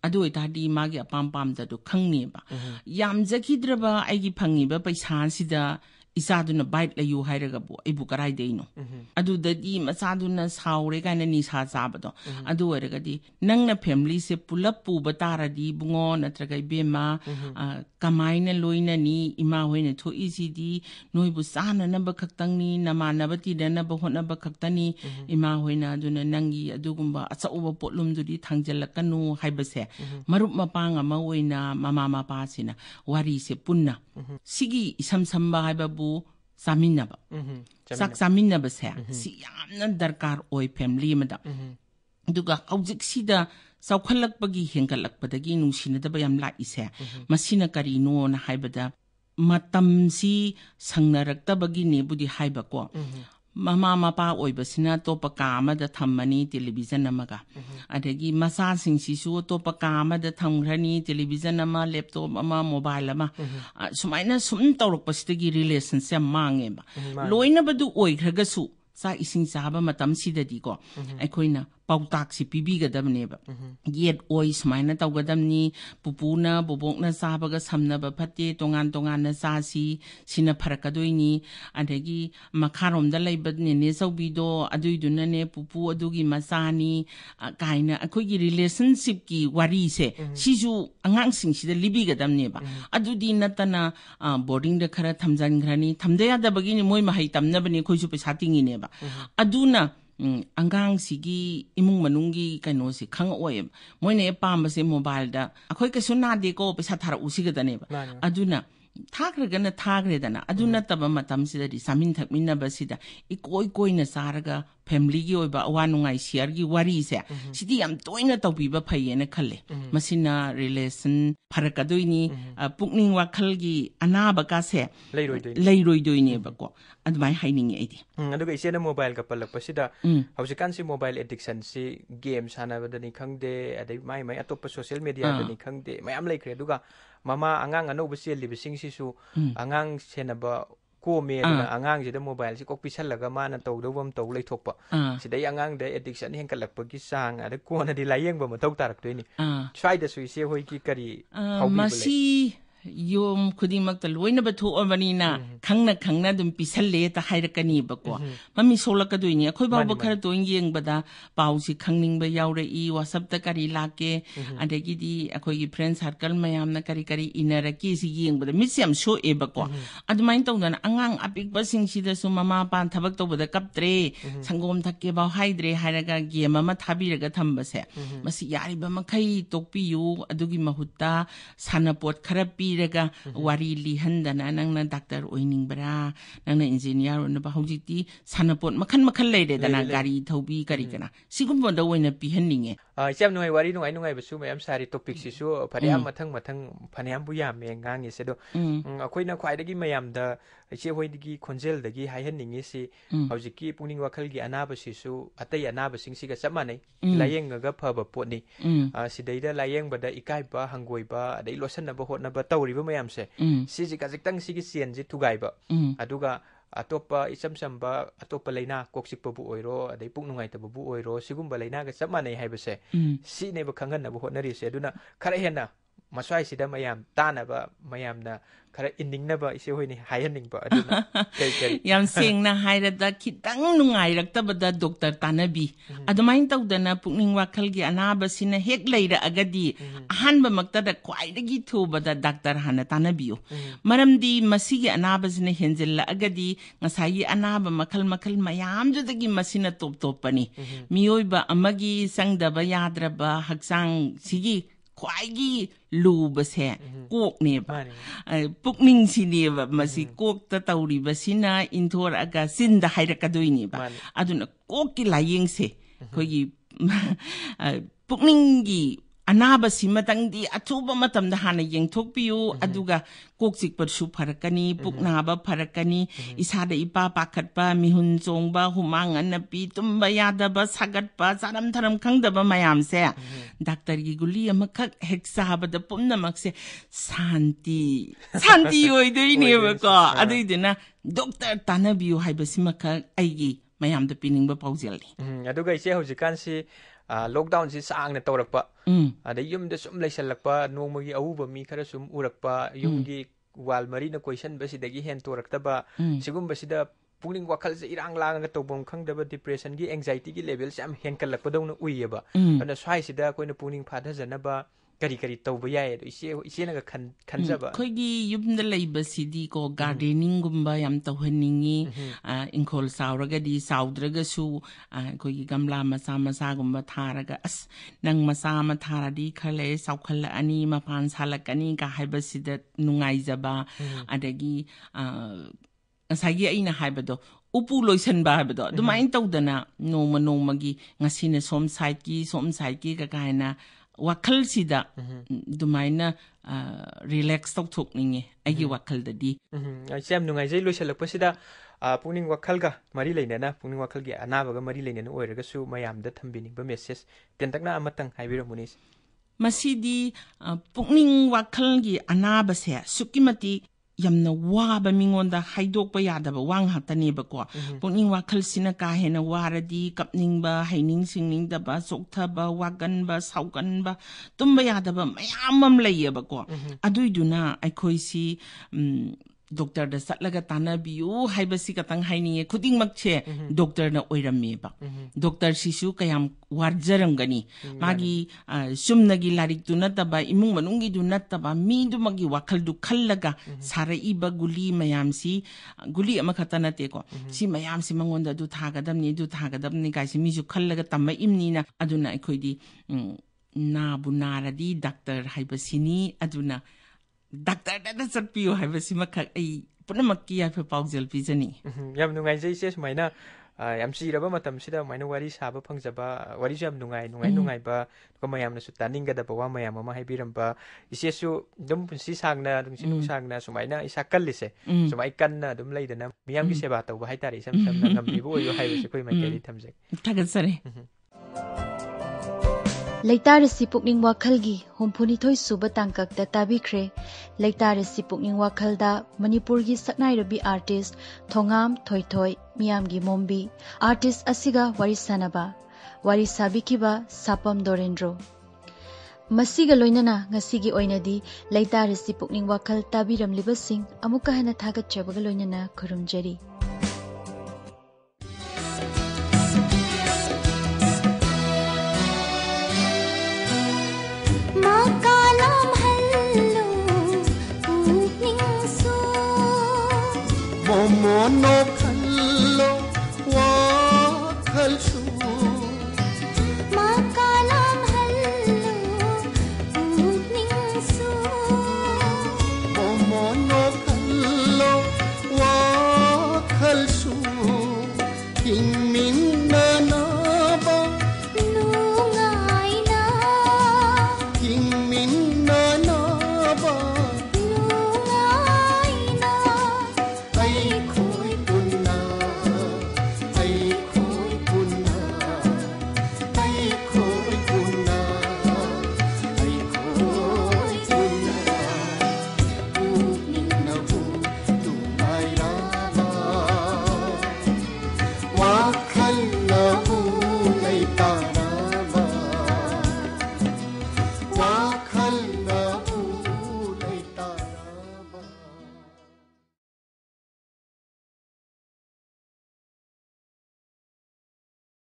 阿多伊达迪玛吉阿潘潘达多康尼巴，伊姆扎基德拉巴埃及潘尼巴巴基斯坦达。isaduna bait la yu haira ga bo ibu karai de no adu da di ma sadu na saure ga na ni sa sa ba do adu wa ga di nang na family se pulap pu bata ra di bungo na tra ga be ma kamai na loi na ni ima we na tho i si di no ibu sa na na ba khak tang ni na ma na ba ti da na ba ho na ba khak ta ni ima we na adu na nang gi adu gum ba asa u ba po lum du di thang jal ka nu hai ba se maru ma pa nga ma we na ma ma ma pa si na wari se pun na sigi sam sam ba ba bu samina ba. Mhm. Sak samina ba saya. Mhm. Si yam na darkar oi family ma da. Mhm. Duga kaujik si da sau kalak bagi hingga lak pada gini nusi nada bayam lah isya. Masih nak kari nu na hai bada matam si sang narak ta bagi ni budi hai bako. ꯃꯃꯥ ꯃꯄꯥ ꯑꯣꯏꯕꯁꯤꯅ ꯑꯇꯣꯞꯄ ꯀꯥ ꯑꯃꯗ ꯊꯝꯃꯅꯤ ꯇꯦꯂꯤꯚꯤꯖꯟ ꯑꯃꯒ ꯑꯗꯒꯤ ꯃꯆꯥꯁꯤꯡꯁꯤꯁꯨ ꯑꯇꯣꯞꯄ ꯀꯥ ꯑꯃꯗ ꯊꯝꯈ꯭ꯔꯅꯤ ꯇꯦꯂꯤꯚꯤꯖꯟ ꯑꯃ ꯂꯦꯞꯇꯣꯞ ꯑꯃ ꯃꯣꯕꯥꯏꯜ ꯑꯃ ꯁꯨꯃꯥꯏꯅ ꯁꯨꯝ ꯇꯧꯔꯛꯄꯁꯤꯗꯒꯤ ꯔꯤꯂꯦꯁꯟꯁꯦ ꯌꯥꯝ ꯃꯥꯡꯉꯦꯕ ꯂꯣꯏꯅꯕꯗꯨ ꯑꯣꯏꯈ꯭ꯔꯒꯁꯨ ꯆꯥꯛ ꯏꯁꯤꯡ ꯆꯥꯕ ꯃꯇꯝꯁꯤꯗꯗꯤꯀꯣ ꯑꯩꯈꯣꯏꯅ pau taksi ga dam ba smai na taw ga dam na na bobok pupu yet sa pibi oi ni ga ne ꯥ a ꯇ ꯥ ꯛ ꯁ ꯤ ꯄꯤꯕꯤꯒꯗꯕꯅꯦꯕ ꯌ t o n g a ꯁ ꯨ ꯃ ꯥ a ꯅ ꯇ s ꯒ ꯗ ꯕ ꯅ ꯤ ꯄ ꯨ ꯄ a ꯅ ꯕꯣꯕꯣꯛꯅ ꯆꯥꯕꯒ ꯁꯝꯅꯕ ꯐꯠꯇꯦ ꯇꯣꯉꯥꯟ a ꯣ ꯉ ꯥ ꯟ e ꯆꯥꯁꯤ ꯁꯤꯅ ꯐ d ꯛ ꯀ d ꯣ ꯏ ꯅ ꯤ ꯑꯗꯒꯤ ꯃ ꯈ ꯥ u ꯣ ꯝ ꯗ ꯂꯩꯕ ꯅꯦꯅꯦ i ꯧ a ꯤ ꯗ ꯣ ꯑꯗꯨꯏꯗꯨꯅꯅꯦ ꯄꯨꯄꯨ i p ki wari ꯅ ꯤ ꯀꯥꯏꯅ ꯑꯩꯈꯣꯏꯒꯤ ꯔꯤꯂꯦꯁꯟꯁꯤꯞꯀꯤ ꯋꯥꯔꯤꯁꯦ ꯁꯤꯁꯨ ꯑꯉꯥꯡꯁꯤꯡꯁꯤꯗ ꯂ ꯤ a ꯤ ꯒ ꯗ ꯕ ꯅ ꯦ ꯕ ꯑ ꯗ a r a t ꯠ ꯇ ꯅ ꯕꯣꯔꯗꯤꯡꯗ ꯈꯔ ꯊ ꯝ ꯖ ꯟ a ꯭ a ꯅ a ꯊꯝꯗ i ꯥ ꯗ ꯕ ꯒ ꯤ ꯅ a ꯃꯣꯏ ꯃꯍꯩ ꯇ a ꯅ ꯕ ꯅ ꯤ ꯑꯩꯈꯣꯏꯁꯨ ꯄꯩꯁꯥ ꯇ ꯤ ꯡ ne ꯅ a adu na angang sigi imong manunggi kano si khang oem moine pa se mobile da akhoi ke sunna de ko paisa thara usi ga dane aduna ꯊꯥꯈ꯭ꯔꯒꯅ ꯊꯥꯈ꯭ꯔꯦꯗꯅ ꯑꯗꯨ ꯅꯠꯇꯕ ꯃꯇꯝꯁꯤꯗꯗꯤ ꯆꯥꯃꯤꯟ ꯊꯛꯃꯤꯟꯅꯕꯁꯤꯗ ꯏꯀꯣꯏ ꯀꯣꯏꯅ ꯆꯥꯔꯒ ꯐꯦꯃꯤꯂꯤꯒꯤ ꯑꯣꯏꯕ ꯑꯋꯥ ꯅꯨꯡꯉꯥꯏ ꯁꯤꯌꯔꯒꯤ ꯋꯥꯔꯤꯁꯦ ꯁꯤꯗꯤ ꯌꯥꯝ ꯇꯣꯏꯅ ꯇꯧꯕꯤꯕ ꯐꯩꯌꯦꯅ ꯈꯜꯂꯦ ꯃꯁꯤꯅ ꯔꯤꯂꯦꯁꯟ ꯐꯔꯛꯀꯗꯣꯏꯅꯤ ꯄꯨꯛꯅꯤꯡ ꯋꯥꯈꯜꯒꯤ ꯑꯅꯥꯕꯀꯥꯁꯦ ꯂꯩꯔꯣꯏꯗꯣꯏꯅꯦꯕꯀꯣ ꯑꯗꯨꯃꯥꯏꯅ ꯍꯥꯏꯅꯤꯡꯉꯤ ꯑꯩꯗꯤ ꯑꯗꯨꯒ ꯏꯆꯦꯅ ꯃꯣꯕꯥꯏꯜꯒ ꯄꯜꯂꯛꯄꯁꯤꯗ ꯍꯧꯖꯤꯛꯀꯥꯟꯁꯤ ꯃꯣꯕꯥꯏꯜ ꯑꯦꯗꯤꯛꯁꯟꯁꯤ ꯒꯦꯝ ꯁꯥꯟꯅꯕꯗꯅꯤ ꯈꯪꯗꯦ ꯑꯗꯩ ꯃꯥꯏ ꯃꯥꯏ ꯑꯇꯣꯞꯄ ꯁꯣꯁꯤꯌꯦꯜ ꯃꯦꯗꯤꯌꯥꯗꯅꯤ ꯈꯪꯗꯦ ꯃꯌꯥꯝ ꯂꯩꯈ꯭ꯔꯦ ꯑꯗꯨꯒ mama angang anau basi li bising si su hmm. angang sena ba ko me ah. na angang jida mobile si kok pisal laga mana tau do bam tau lai thok pa si ah. dai angang dai addiction hen kalak pa gi sang ada ko na di layeng ba ma tau tarak to ni ah. try the suicide hoi ki kari masi yom kudi mak tal woi na batu o mani na kang na kang na dum pisal le ta hai rakka ni ba ko ma mi sola ka duin ya koi ba ba kara duin gi eng ba da ba u si kang ning ba yau re i wa sab ta kari la ke a de gi di a koi gi prens har kal ma yam na kari kari ina ra ki si gi eng ba da mi siam sho e ba ko a du main tong dan a ngang a pik ba sing si da su ma ma pa ta bak to ba da kap tre sang gom ta ke ba hai dre hai rakka gi ma ma ta bi rakka tham ba se ma si yari ba ma kai tok pi yu a du gi ma hut ta sana pot kara pi ꯔꯒ ꯋꯥꯔꯤ ꯂꯤꯍꯟꯗꯅ ꯅꯪꯅ ꯗꯥꯛꯇꯔ ꯑꯣꯏꯅꯤꯡꯕ꯭ꯔꯥ ꯅꯪꯅ ꯏꯟꯖꯤꯅꯤꯌꯔ ꯑꯣꯏꯅꯕ ꯍꯧꯖꯤꯛꯇꯤ ꯁꯥꯟꯅꯄꯣꯠ ꯃꯈꯟ ꯃꯈꯟ ꯂꯥꯛꯑꯦ ꯑꯗꯨꯅ ꯅꯪꯅ ꯁꯥꯟꯅꯕ ꯄꯥꯝꯃꯗꯤ ꯅꯪꯅ ꯁꯥꯟꯅꯕ ꯑꯣꯏꯅ ꯇꯧꯕ ꯌꯥꯏ ꯑꯗꯨꯒ ꯅꯪꯅ ꯁꯥꯟꯅꯕ ꯄꯥꯝꯗ꯭ꯔꯗꯤ ꯅꯪꯅ ꯑꯣꯖꯥ ꯑꯣꯏꯅ ꯇꯧꯕ ꯌꯥꯏ ꯑꯗꯨꯅ ꯅꯪꯅ ꯁꯥꯟꯅꯕ ꯄꯥꯝꯃꯗꯤ ꯅꯪꯅ ꯑꯣꯖꯥ ꯑꯣꯏꯅ ꯇꯧꯕ ꯌꯥꯏ ꯑꯗꯨꯅ ꯅꯪꯅ ꯁꯥꯟꯅꯕ ꯄꯥꯝꯃꯗꯤ ꯅꯪꯅ ꯑꯣꯖꯥ ꯑꯣꯏꯅ ꯇꯧꯕ ꯌꯥꯏ ꯑꯗꯨꯅ ꯅꯪꯅ ꯁꯥꯟꯅꯕ ꯄꯥꯝꯃꯗꯤ ꯅꯪꯅ ꯑꯣꯖꯥ ꯑꯣꯏꯅ ꯇꯧꯕ ꯌꯥꯏ ꯑꯗꯨꯅ ꯅꯪꯅ ꯁꯥꯟꯅꯕ ꯄꯥꯝꯃꯗꯤ ꯅꯪꯅ ꯑꯣꯖꯥ ꯑꯣꯏꯅ ꯇꯧꯕ ꯌꯥꯏ ꯑꯗꯨꯅ ꯅꯪꯅ ꯁꯥꯟꯅꯕ ꯄꯥꯝꯃꯗꯤ ꯅꯪꯅ ꯑꯣꯖꯥ ꯑꯣꯏꯅ ꯇꯧꯕ ꯌꯥꯏ ꯑ xem nói vậy nó ai nó ai bớt xuống em xài topic xí số phải em mà thăng mà thăng phải em bây giờ mình ngang như thế đó khối nó khoai đấy cái mày em đó chỉ hơi đi cái congeal đấy cái hay hơn những cái gì hầu như cái bung ninh wakal cái anh áp xí số à tây anh áp sinh xí cái sắp mà này lại em ngờ phở bắp bột này xí đấy đó lại em bữa đấy cái ba hàng quầy ba đấy lo sân là bao hột là bao tàu đi với mày em sẽ xí cái cái tăng xí cái xiên xí thu gai ba à thu cả atopa isam samba atopa leina koksik babu oiro adai puk nungai ta babu oiro sigum ba leina ga samma nei haibase hmm. si nei ba na bu hotnari se aduna khara hena ꯃꯁ꯭ꯋꯥꯏꯁꯤꯗ ꯃꯌꯥꯝ ꯇꯥꯅꯕ ꯃꯌꯥꯝꯅ ꯈꯔ ꯏꯟꯅꯤꯡꯅꯕ ꯏꯆꯦ ꯍꯣꯏꯅꯤ ꯍꯥꯏꯍꯟꯅꯤꯡꯕ ꯑꯗꯨꯅ ꯀꯔꯤ ꯀꯔꯤ ꯌꯥꯝ ꯁꯦꯡꯅ ꯍꯥꯏꯔꯕꯗ ꯈꯤꯇꯪ ꯅꯨꯡꯉꯥꯏꯔꯛꯇꯕꯗ ꯗꯣꯛꯇꯔ ꯇꯥꯟꯅꯕꯤ ꯑꯗꯨꯃꯥꯏꯅ ꯇꯧꯗꯅ ꯄꯨꯛꯅꯤꯡ ꯋꯥꯈꯜꯒꯤ ꯑꯅꯥꯕꯁꯤꯅ ꯍꯦꯛ ꯂꯩꯔꯛꯑꯒꯗꯤ ꯑꯍꯥꯟꯕꯃꯛꯇꯗ ꯈ꯭ꯋꯥꯏꯗꯒꯤ ꯊꯨꯕꯗ ꯗꯥꯛꯇꯔ ꯍꯥꯟꯅ ꯇꯥꯟꯅꯕꯤꯌꯨ ꯃꯔꯝꯗꯤ ꯃꯁꯤꯒꯤ ꯑꯅꯥꯕꯁꯤꯅ ꯍꯦꯟꯖꯤꯜꯂꯛꯑꯒꯗꯤ ꯉꯁꯥꯏꯒꯤ ꯑꯅꯥꯕ ꯃꯈꯜ ꯃꯈꯜ ꯃꯌꯥꯝꯗꯨꯗꯒꯤ ꯃꯁꯤꯅ ꯇꯣꯞ ꯇꯣꯞꯄꯅꯤ ꯃꯤꯑꯣꯏꯕ ꯑꯃꯒꯤ ꯆꯪꯗꯕ ꯌꯥꯗ꯭ꯔꯕ ꯍꯛꯆꯥꯡꯁꯤꯒꯤ ꯈ꯭ꯋꯥꯏꯒꯤ ꯂꯨꯕꯁꯦ ꯀꯣꯛꯅꯦꯕ ꯄꯨꯛꯅꯤꯡꯁꯤꯅꯦꯕ ꯃꯁꯤ ꯀꯣꯛꯇ ꯇꯧꯔꯤꯕꯁꯤꯅ ꯏꯟꯊꯣꯔꯛꯑꯒ ꯆꯤꯟꯗ ꯍꯥꯏꯔꯛꯀꯗꯣꯏꯅꯦꯕ ꯑꯗꯨꯅ ꯀꯣꯛꯀꯤ ꯂꯥꯏꯌꯦꯡꯁꯦ ꯑꯩꯈꯣꯏꯒꯤ ꯄꯨꯛꯅꯤꯡꯒꯤ ꯑꯅꯥꯕ ꯁꯤ ꯃꯇꯝꯗꯤ ꯑꯊꯨꯕ ꯃꯇꯝꯗ ꯍꯥꯟꯅ ꯌꯦꯡꯊꯣꯛꯄꯤꯌꯨ ꯑꯗꯨꯒ ꯀꯣꯛ ꯆꯤꯛꯄꯁꯨ ꯐꯔꯛꯀꯅꯤ ꯄꯨꯛꯅꯥꯕ ꯐꯔꯛꯀꯅꯤ ꯏꯁꯥꯗ ꯏꯄꯥ ꯄꯥꯈꯠꯄ ꯃꯤꯍꯨꯟ ꯆꯣꯡꯕ ꯍꯨꯃꯥꯡ ꯅꯥꯄꯤ ꯇꯨꯝꯕ ꯌꯥꯗꯕ ꯁꯥꯒꯠꯄ ꯆꯥꯔꯝ ꯊꯔꯝ ꯈꯪꯗꯕ ꯃꯌꯥꯝꯁꯦ ꯗꯥꯛꯇꯔꯒꯤ ꯒꯨꯂꯤ ꯑꯃꯈꯛ ꯍꯦꯛ ꯆꯥꯕꯗ ꯄꯨꯝꯅꯃꯛꯁꯦ ꯁꯥꯟꯇꯤ ꯁꯥꯟꯇꯤ ꯑꯣꯏꯗꯣꯏꯅꯦꯕꯀꯣ ꯑꯗꯨꯏꯗꯨꯅ ꯗꯣꯛꯇꯔ ꯇꯥꯟꯅꯕꯤꯌꯨ ꯍꯥꯏꯕꯁꯤꯃꯈꯛ ꯑꯩꯒꯤ ꯃꯌꯥꯝꯗ ꯄꯤꯅꯤꯡꯕ ꯄꯥꯎꯖꯦꯜꯅꯤ ꯎꯝ ꯑꯗꯨꯒ ꯏꯆꯦ ꯍꯧꯖꯤꯛꯀꯥꯟꯁꯤ ꯂꯣꯛꯗꯥꯎꯟ ꯁꯤ ꯁꯥꯡꯅ ꯇꯧꯔꯛꯄ ꯑꯗꯩ ꯌꯨꯝꯗ ꯁꯨꯝ ꯂꯩꯁꯜꯂꯛꯄ ꯅꯣꯡꯃꯒꯤ ꯑꯎꯕ ꯃꯤ ꯈꯔ ꯁꯨꯝ ꯎꯔꯛꯄ ꯌꯨꯝꯒꯤ ꯋꯥꯜ ꯃꯔꯤꯅ ꯀꯣꯏꯁꯟꯕꯁꯤꯗꯒꯤ ꯍꯦꯟꯇꯣꯔꯛꯇꯕ ꯁꯤꯒꯨꯝꯕꯁꯤꯗ ꯄꯨꯛꯅꯤꯡ ꯋꯥꯈꯜꯁꯦ ꯏꯔꯥꯡ ꯂꯥꯡꯉꯒ ꯇꯧꯐꯝ ꯈꯪꯗꯕ ꯗꯤꯄ꯭ꯔꯦꯁꯟꯒꯤ ꯑꯦꯡꯖꯥꯏꯇꯤꯒꯤ ꯂꯦꯚꯦꯜꯁꯦ ꯌꯥꯝ ꯍꯦꯟꯀꯠꯂꯛꯄꯗꯧꯅ ꯎꯏꯌꯦꯕ ꯑꯗꯨꯅ ꯁ꯭ꯋꯥꯏꯁꯤꯗ ꯑꯩꯈꯣꯏꯅ ꯄꯨꯛꯅꯤꯡ ꯐꯥꯊꯖꯅꯕ ꯀꯔꯤ ꯀꯔꯤ ꯇꯧꯕ ꯌꯥꯏ ꯑꯗꯣ ꯏꯆꯦ ꯏꯆꯦꯅꯒ ꯈꯟꯖꯕ ꯑꯩꯈꯣꯏꯒꯤ ꯌꯨꯝꯗ ꯂꯩꯕꯁꯤꯗꯤꯀꯣ ꯒꯥꯔꯗꯦꯅꯤꯡꯒꯨꯝꯕ ꯌꯥꯝ ꯇꯧꯍꯟꯅꯤꯡꯉꯤ ꯏꯪꯈꯣꯜ ꯆꯥꯎꯔꯒꯗꯤ ꯆꯥꯎꯗ꯭ꯔꯒꯁꯨ ꯑꯩꯈꯣꯏꯒꯤ ꯒꯝꯂꯥ ꯃꯆꯥ ꯃꯆꯥꯒꯨꯝꯕ ꯊꯥꯔꯒ ꯑꯁ ꯅꯪ ꯃꯆꯥ ꯑꯃ ꯊꯥꯔꯗꯤ ꯈꯔ ꯂꯩꯔꯦ ꯆꯥꯎꯈꯠꯂꯛꯑꯅꯤ ꯃꯄꯥꯟ ꯁꯥꯠꯂꯛꯀꯅꯤꯒ ꯍꯥꯏꯕꯁꯤꯗ ꯅꯨꯡꯉꯥꯏꯖꯕ ꯑꯗꯒꯤ ꯉꯁꯥꯏꯒꯤ ꯑꯩꯅ ꯍꯥꯏꯕꯗꯣ ꯎꯄꯨ ꯂꯣꯏꯁꯟꯕ ꯍꯥꯏꯕꯗꯣ ꯑꯗꯨꯃꯥꯏꯅ ꯇꯧꯗꯅ ꯅꯣꯡꯃ ꯅꯣꯡꯃꯒꯤ ꯉꯁꯤꯅ ꯁꯣꯝ ꯁꯥꯏꯠꯀꯤ ꯁꯣꯝ ꯁꯥꯏꯠꯀꯤ ꯀꯀꯥ ꯍꯥꯏꯅ ꯋꯥꯈꯜꯁꯤꯗ ꯑꯗꯨꯃꯥꯏꯅ ꯔꯤꯂꯦꯛꯁ ꯇꯧꯊꯣꯛꯅꯤꯡꯉꯦ ꯑꯩꯒꯤ ꯋꯥꯈꯜꯗꯗꯤ ꯑꯩꯁꯦ ꯌꯥꯝ ꯅꯨꯡꯉꯥꯏꯖꯩ ꯂꯣꯏꯁꯤꯜꯂꯛꯄꯁꯤꯗ ꯄꯨꯛꯅꯤꯡ ꯋꯥꯈꯜꯒ ꯃꯔꯤ ꯂꯩꯅꯅ ꯄꯨꯛꯅꯤꯡ ꯋꯥꯈꯜꯒꯤ ꯑꯅꯥꯕꯒ ꯃꯔꯤ ꯂꯩꯅꯅ ꯑꯣꯏꯔꯒꯁꯨ ꯃꯌꯥꯝꯗ ꯊꯝꯕꯤꯅꯤꯡꯕ ꯃꯦꯁꯦꯖ ꯇꯦꯟꯇꯛꯅ ꯑꯃꯇꯪ ꯍꯥꯏꯕꯤꯔꯝꯃꯨꯅꯦ ꯃꯁꯤꯗꯤ ꯄꯨꯛꯅꯤꯡ ꯋꯥꯈꯜꯒꯤ ꯑꯅꯥꯕꯁꯦ ꯑꯁꯨꯛꯀꯤ ꯃꯇꯤꯛ yamna wa ba mingon da haidok pa ya da ba wang ha ta ne ba ko pun in wa khal sina ka he na wa ra di kap ning ba hai ning sing ning da ba sok tha ba wa gan ba sau gan ba tum ba ya da ba ma ya mam la ye ba ko adui du na ai koi si um, ꯗꯣꯛꯇꯔꯗ ꯆꯠꯂꯒ ꯇꯥꯟꯅꯕꯤꯌꯨ ꯍꯥꯏꯕꯁꯤ ꯈꯇꯪ ꯍꯥꯏꯅꯤꯡꯉꯦ ꯈꯨꯗꯤꯡꯃꯛꯁꯦ ꯗꯣꯛꯇꯔꯅ ꯑꯣꯏꯔꯝꯃꯦꯕ ꯗꯣꯛꯇꯔꯁꯤꯁꯨ ꯀꯌꯥꯝ ꯋꯥꯖꯔꯝꯒꯅꯤ ꯃꯥꯒꯤ ꯆꯨꯝꯅꯒꯤ ꯂꯥꯏꯔꯤꯛꯇꯨ ꯅꯠꯇꯕ ꯏꯃꯨꯡ ꯃꯅꯨꯡꯒꯤꯗꯨ ꯅꯠꯇꯕ ꯃꯤꯗꯨꯃꯒꯤ ꯋꯥꯈꯜꯗꯨ ꯈꯜꯂꯒ ꯁꯥꯔꯛꯏꯕ ꯒꯨꯂꯤ ꯃꯌꯥꯝꯁꯤ ꯒꯨꯂꯤ ꯑꯃꯈꯛꯇ ꯅꯠꯇꯦꯀꯣ ꯁꯤ ꯃꯌꯥꯝꯁꯤ ꯃꯉꯣꯟꯗ ꯑꯗꯨ ꯊꯥꯒꯗꯕꯅꯤ ꯑꯗꯨ ꯊꯥꯒꯗꯕꯅꯤ ꯀꯥꯏꯁꯤ ꯃꯤꯁꯨ ꯈꯜꯂꯒ ꯇꯝꯃꯛꯏꯕꯅꯤꯅ ꯑꯗꯨꯅ ꯑꯩꯈꯣꯏꯗꯤ ꯅꯥꯕꯨ ꯅꯥꯔꯗꯤ ꯗꯥꯛꯇꯔ ꯍꯥꯏꯕꯁꯤꯅꯤ ꯑꯗꯨꯅ ꯗꯥꯛꯇꯔ ꯗꯥꯛꯇꯔ ꯆꯠꯄꯤꯌꯨ ꯍꯥꯏꯕꯁꯤꯃꯈꯛ ꯑꯩ ꯄꯨꯝꯅꯃꯛꯀꯤ ꯌꯥꯏꯐ ꯄꯥꯎꯖꯦꯜ ꯄꯤꯖꯅꯤ ꯌꯥꯝ ꯅꯨꯡꯉꯥꯏꯖꯩ ꯏꯆꯦ ꯁꯨꯃꯥꯏꯅ ꯌꯥꯝ ꯆꯤꯔꯕ ꯃꯇꯝꯁꯤꯗ ꯑꯗꯨꯃꯥꯏꯅ ꯋꯥꯔꯤ ꯁꯥꯕ ꯐꯪꯖꯕ ꯋꯥꯔꯤꯁꯨ ꯌꯥꯝ ꯅꯨꯡꯉꯥꯏ ꯅꯨꯡꯉꯥꯏ ꯅꯨꯡꯉꯥꯏꯕ ꯑꯗꯨꯒ ꯃꯌꯥꯝꯅꯁꯨ ꯇꯥꯅꯤꯡꯒꯗꯕ ꯋꯥ ꯃꯌꯥꯝ ꯑꯃ ꯍꯥꯏꯕꯤꯔꯝꯕ ꯏꯆꯦꯁꯨ ꯑꯗꯨꯝ ꯄꯨꯟꯁꯤ ꯁꯥꯡꯅ ꯅꯨꯡꯁꯤ ꯅꯨꯡꯁꯥꯡꯅ ꯁꯨꯃꯥꯏꯅ ꯏꯁꯥ ꯀꯜꯂꯤꯁꯦ ꯁꯨꯃꯥꯏꯅ ꯀꯟꯅ ꯑꯗꯨꯝ ꯂꯩꯗꯅ ꯃꯤꯌꯥꯝꯒꯤ ꯁꯦꯕꯥ ꯇꯧꯕ ꯍꯥꯏꯇꯥꯔꯦ ꯏꯁꯝ ꯁꯝꯅ ꯉꯝꯕꯤꯕ ꯑꯣꯏꯌꯨ ꯍꯥꯏꯕꯁꯦ ꯑꯩꯈꯣꯏ ꯃꯥꯏꯀꯩꯗꯒꯤ ꯊꯝꯖꯒꯦ ꯊꯥꯒꯠꯆꯔꯤ leitar si pukning wakhal gi humphuni thoi suba tangkak ta tabi khre leitar pukning wakhal da saknai rabi artist thongam thoi thoi miyam mombi artist asiga warisana ba warisabi ba sapam dorendro masiga loinana oinadi pukning libasing amukahana thagat loinana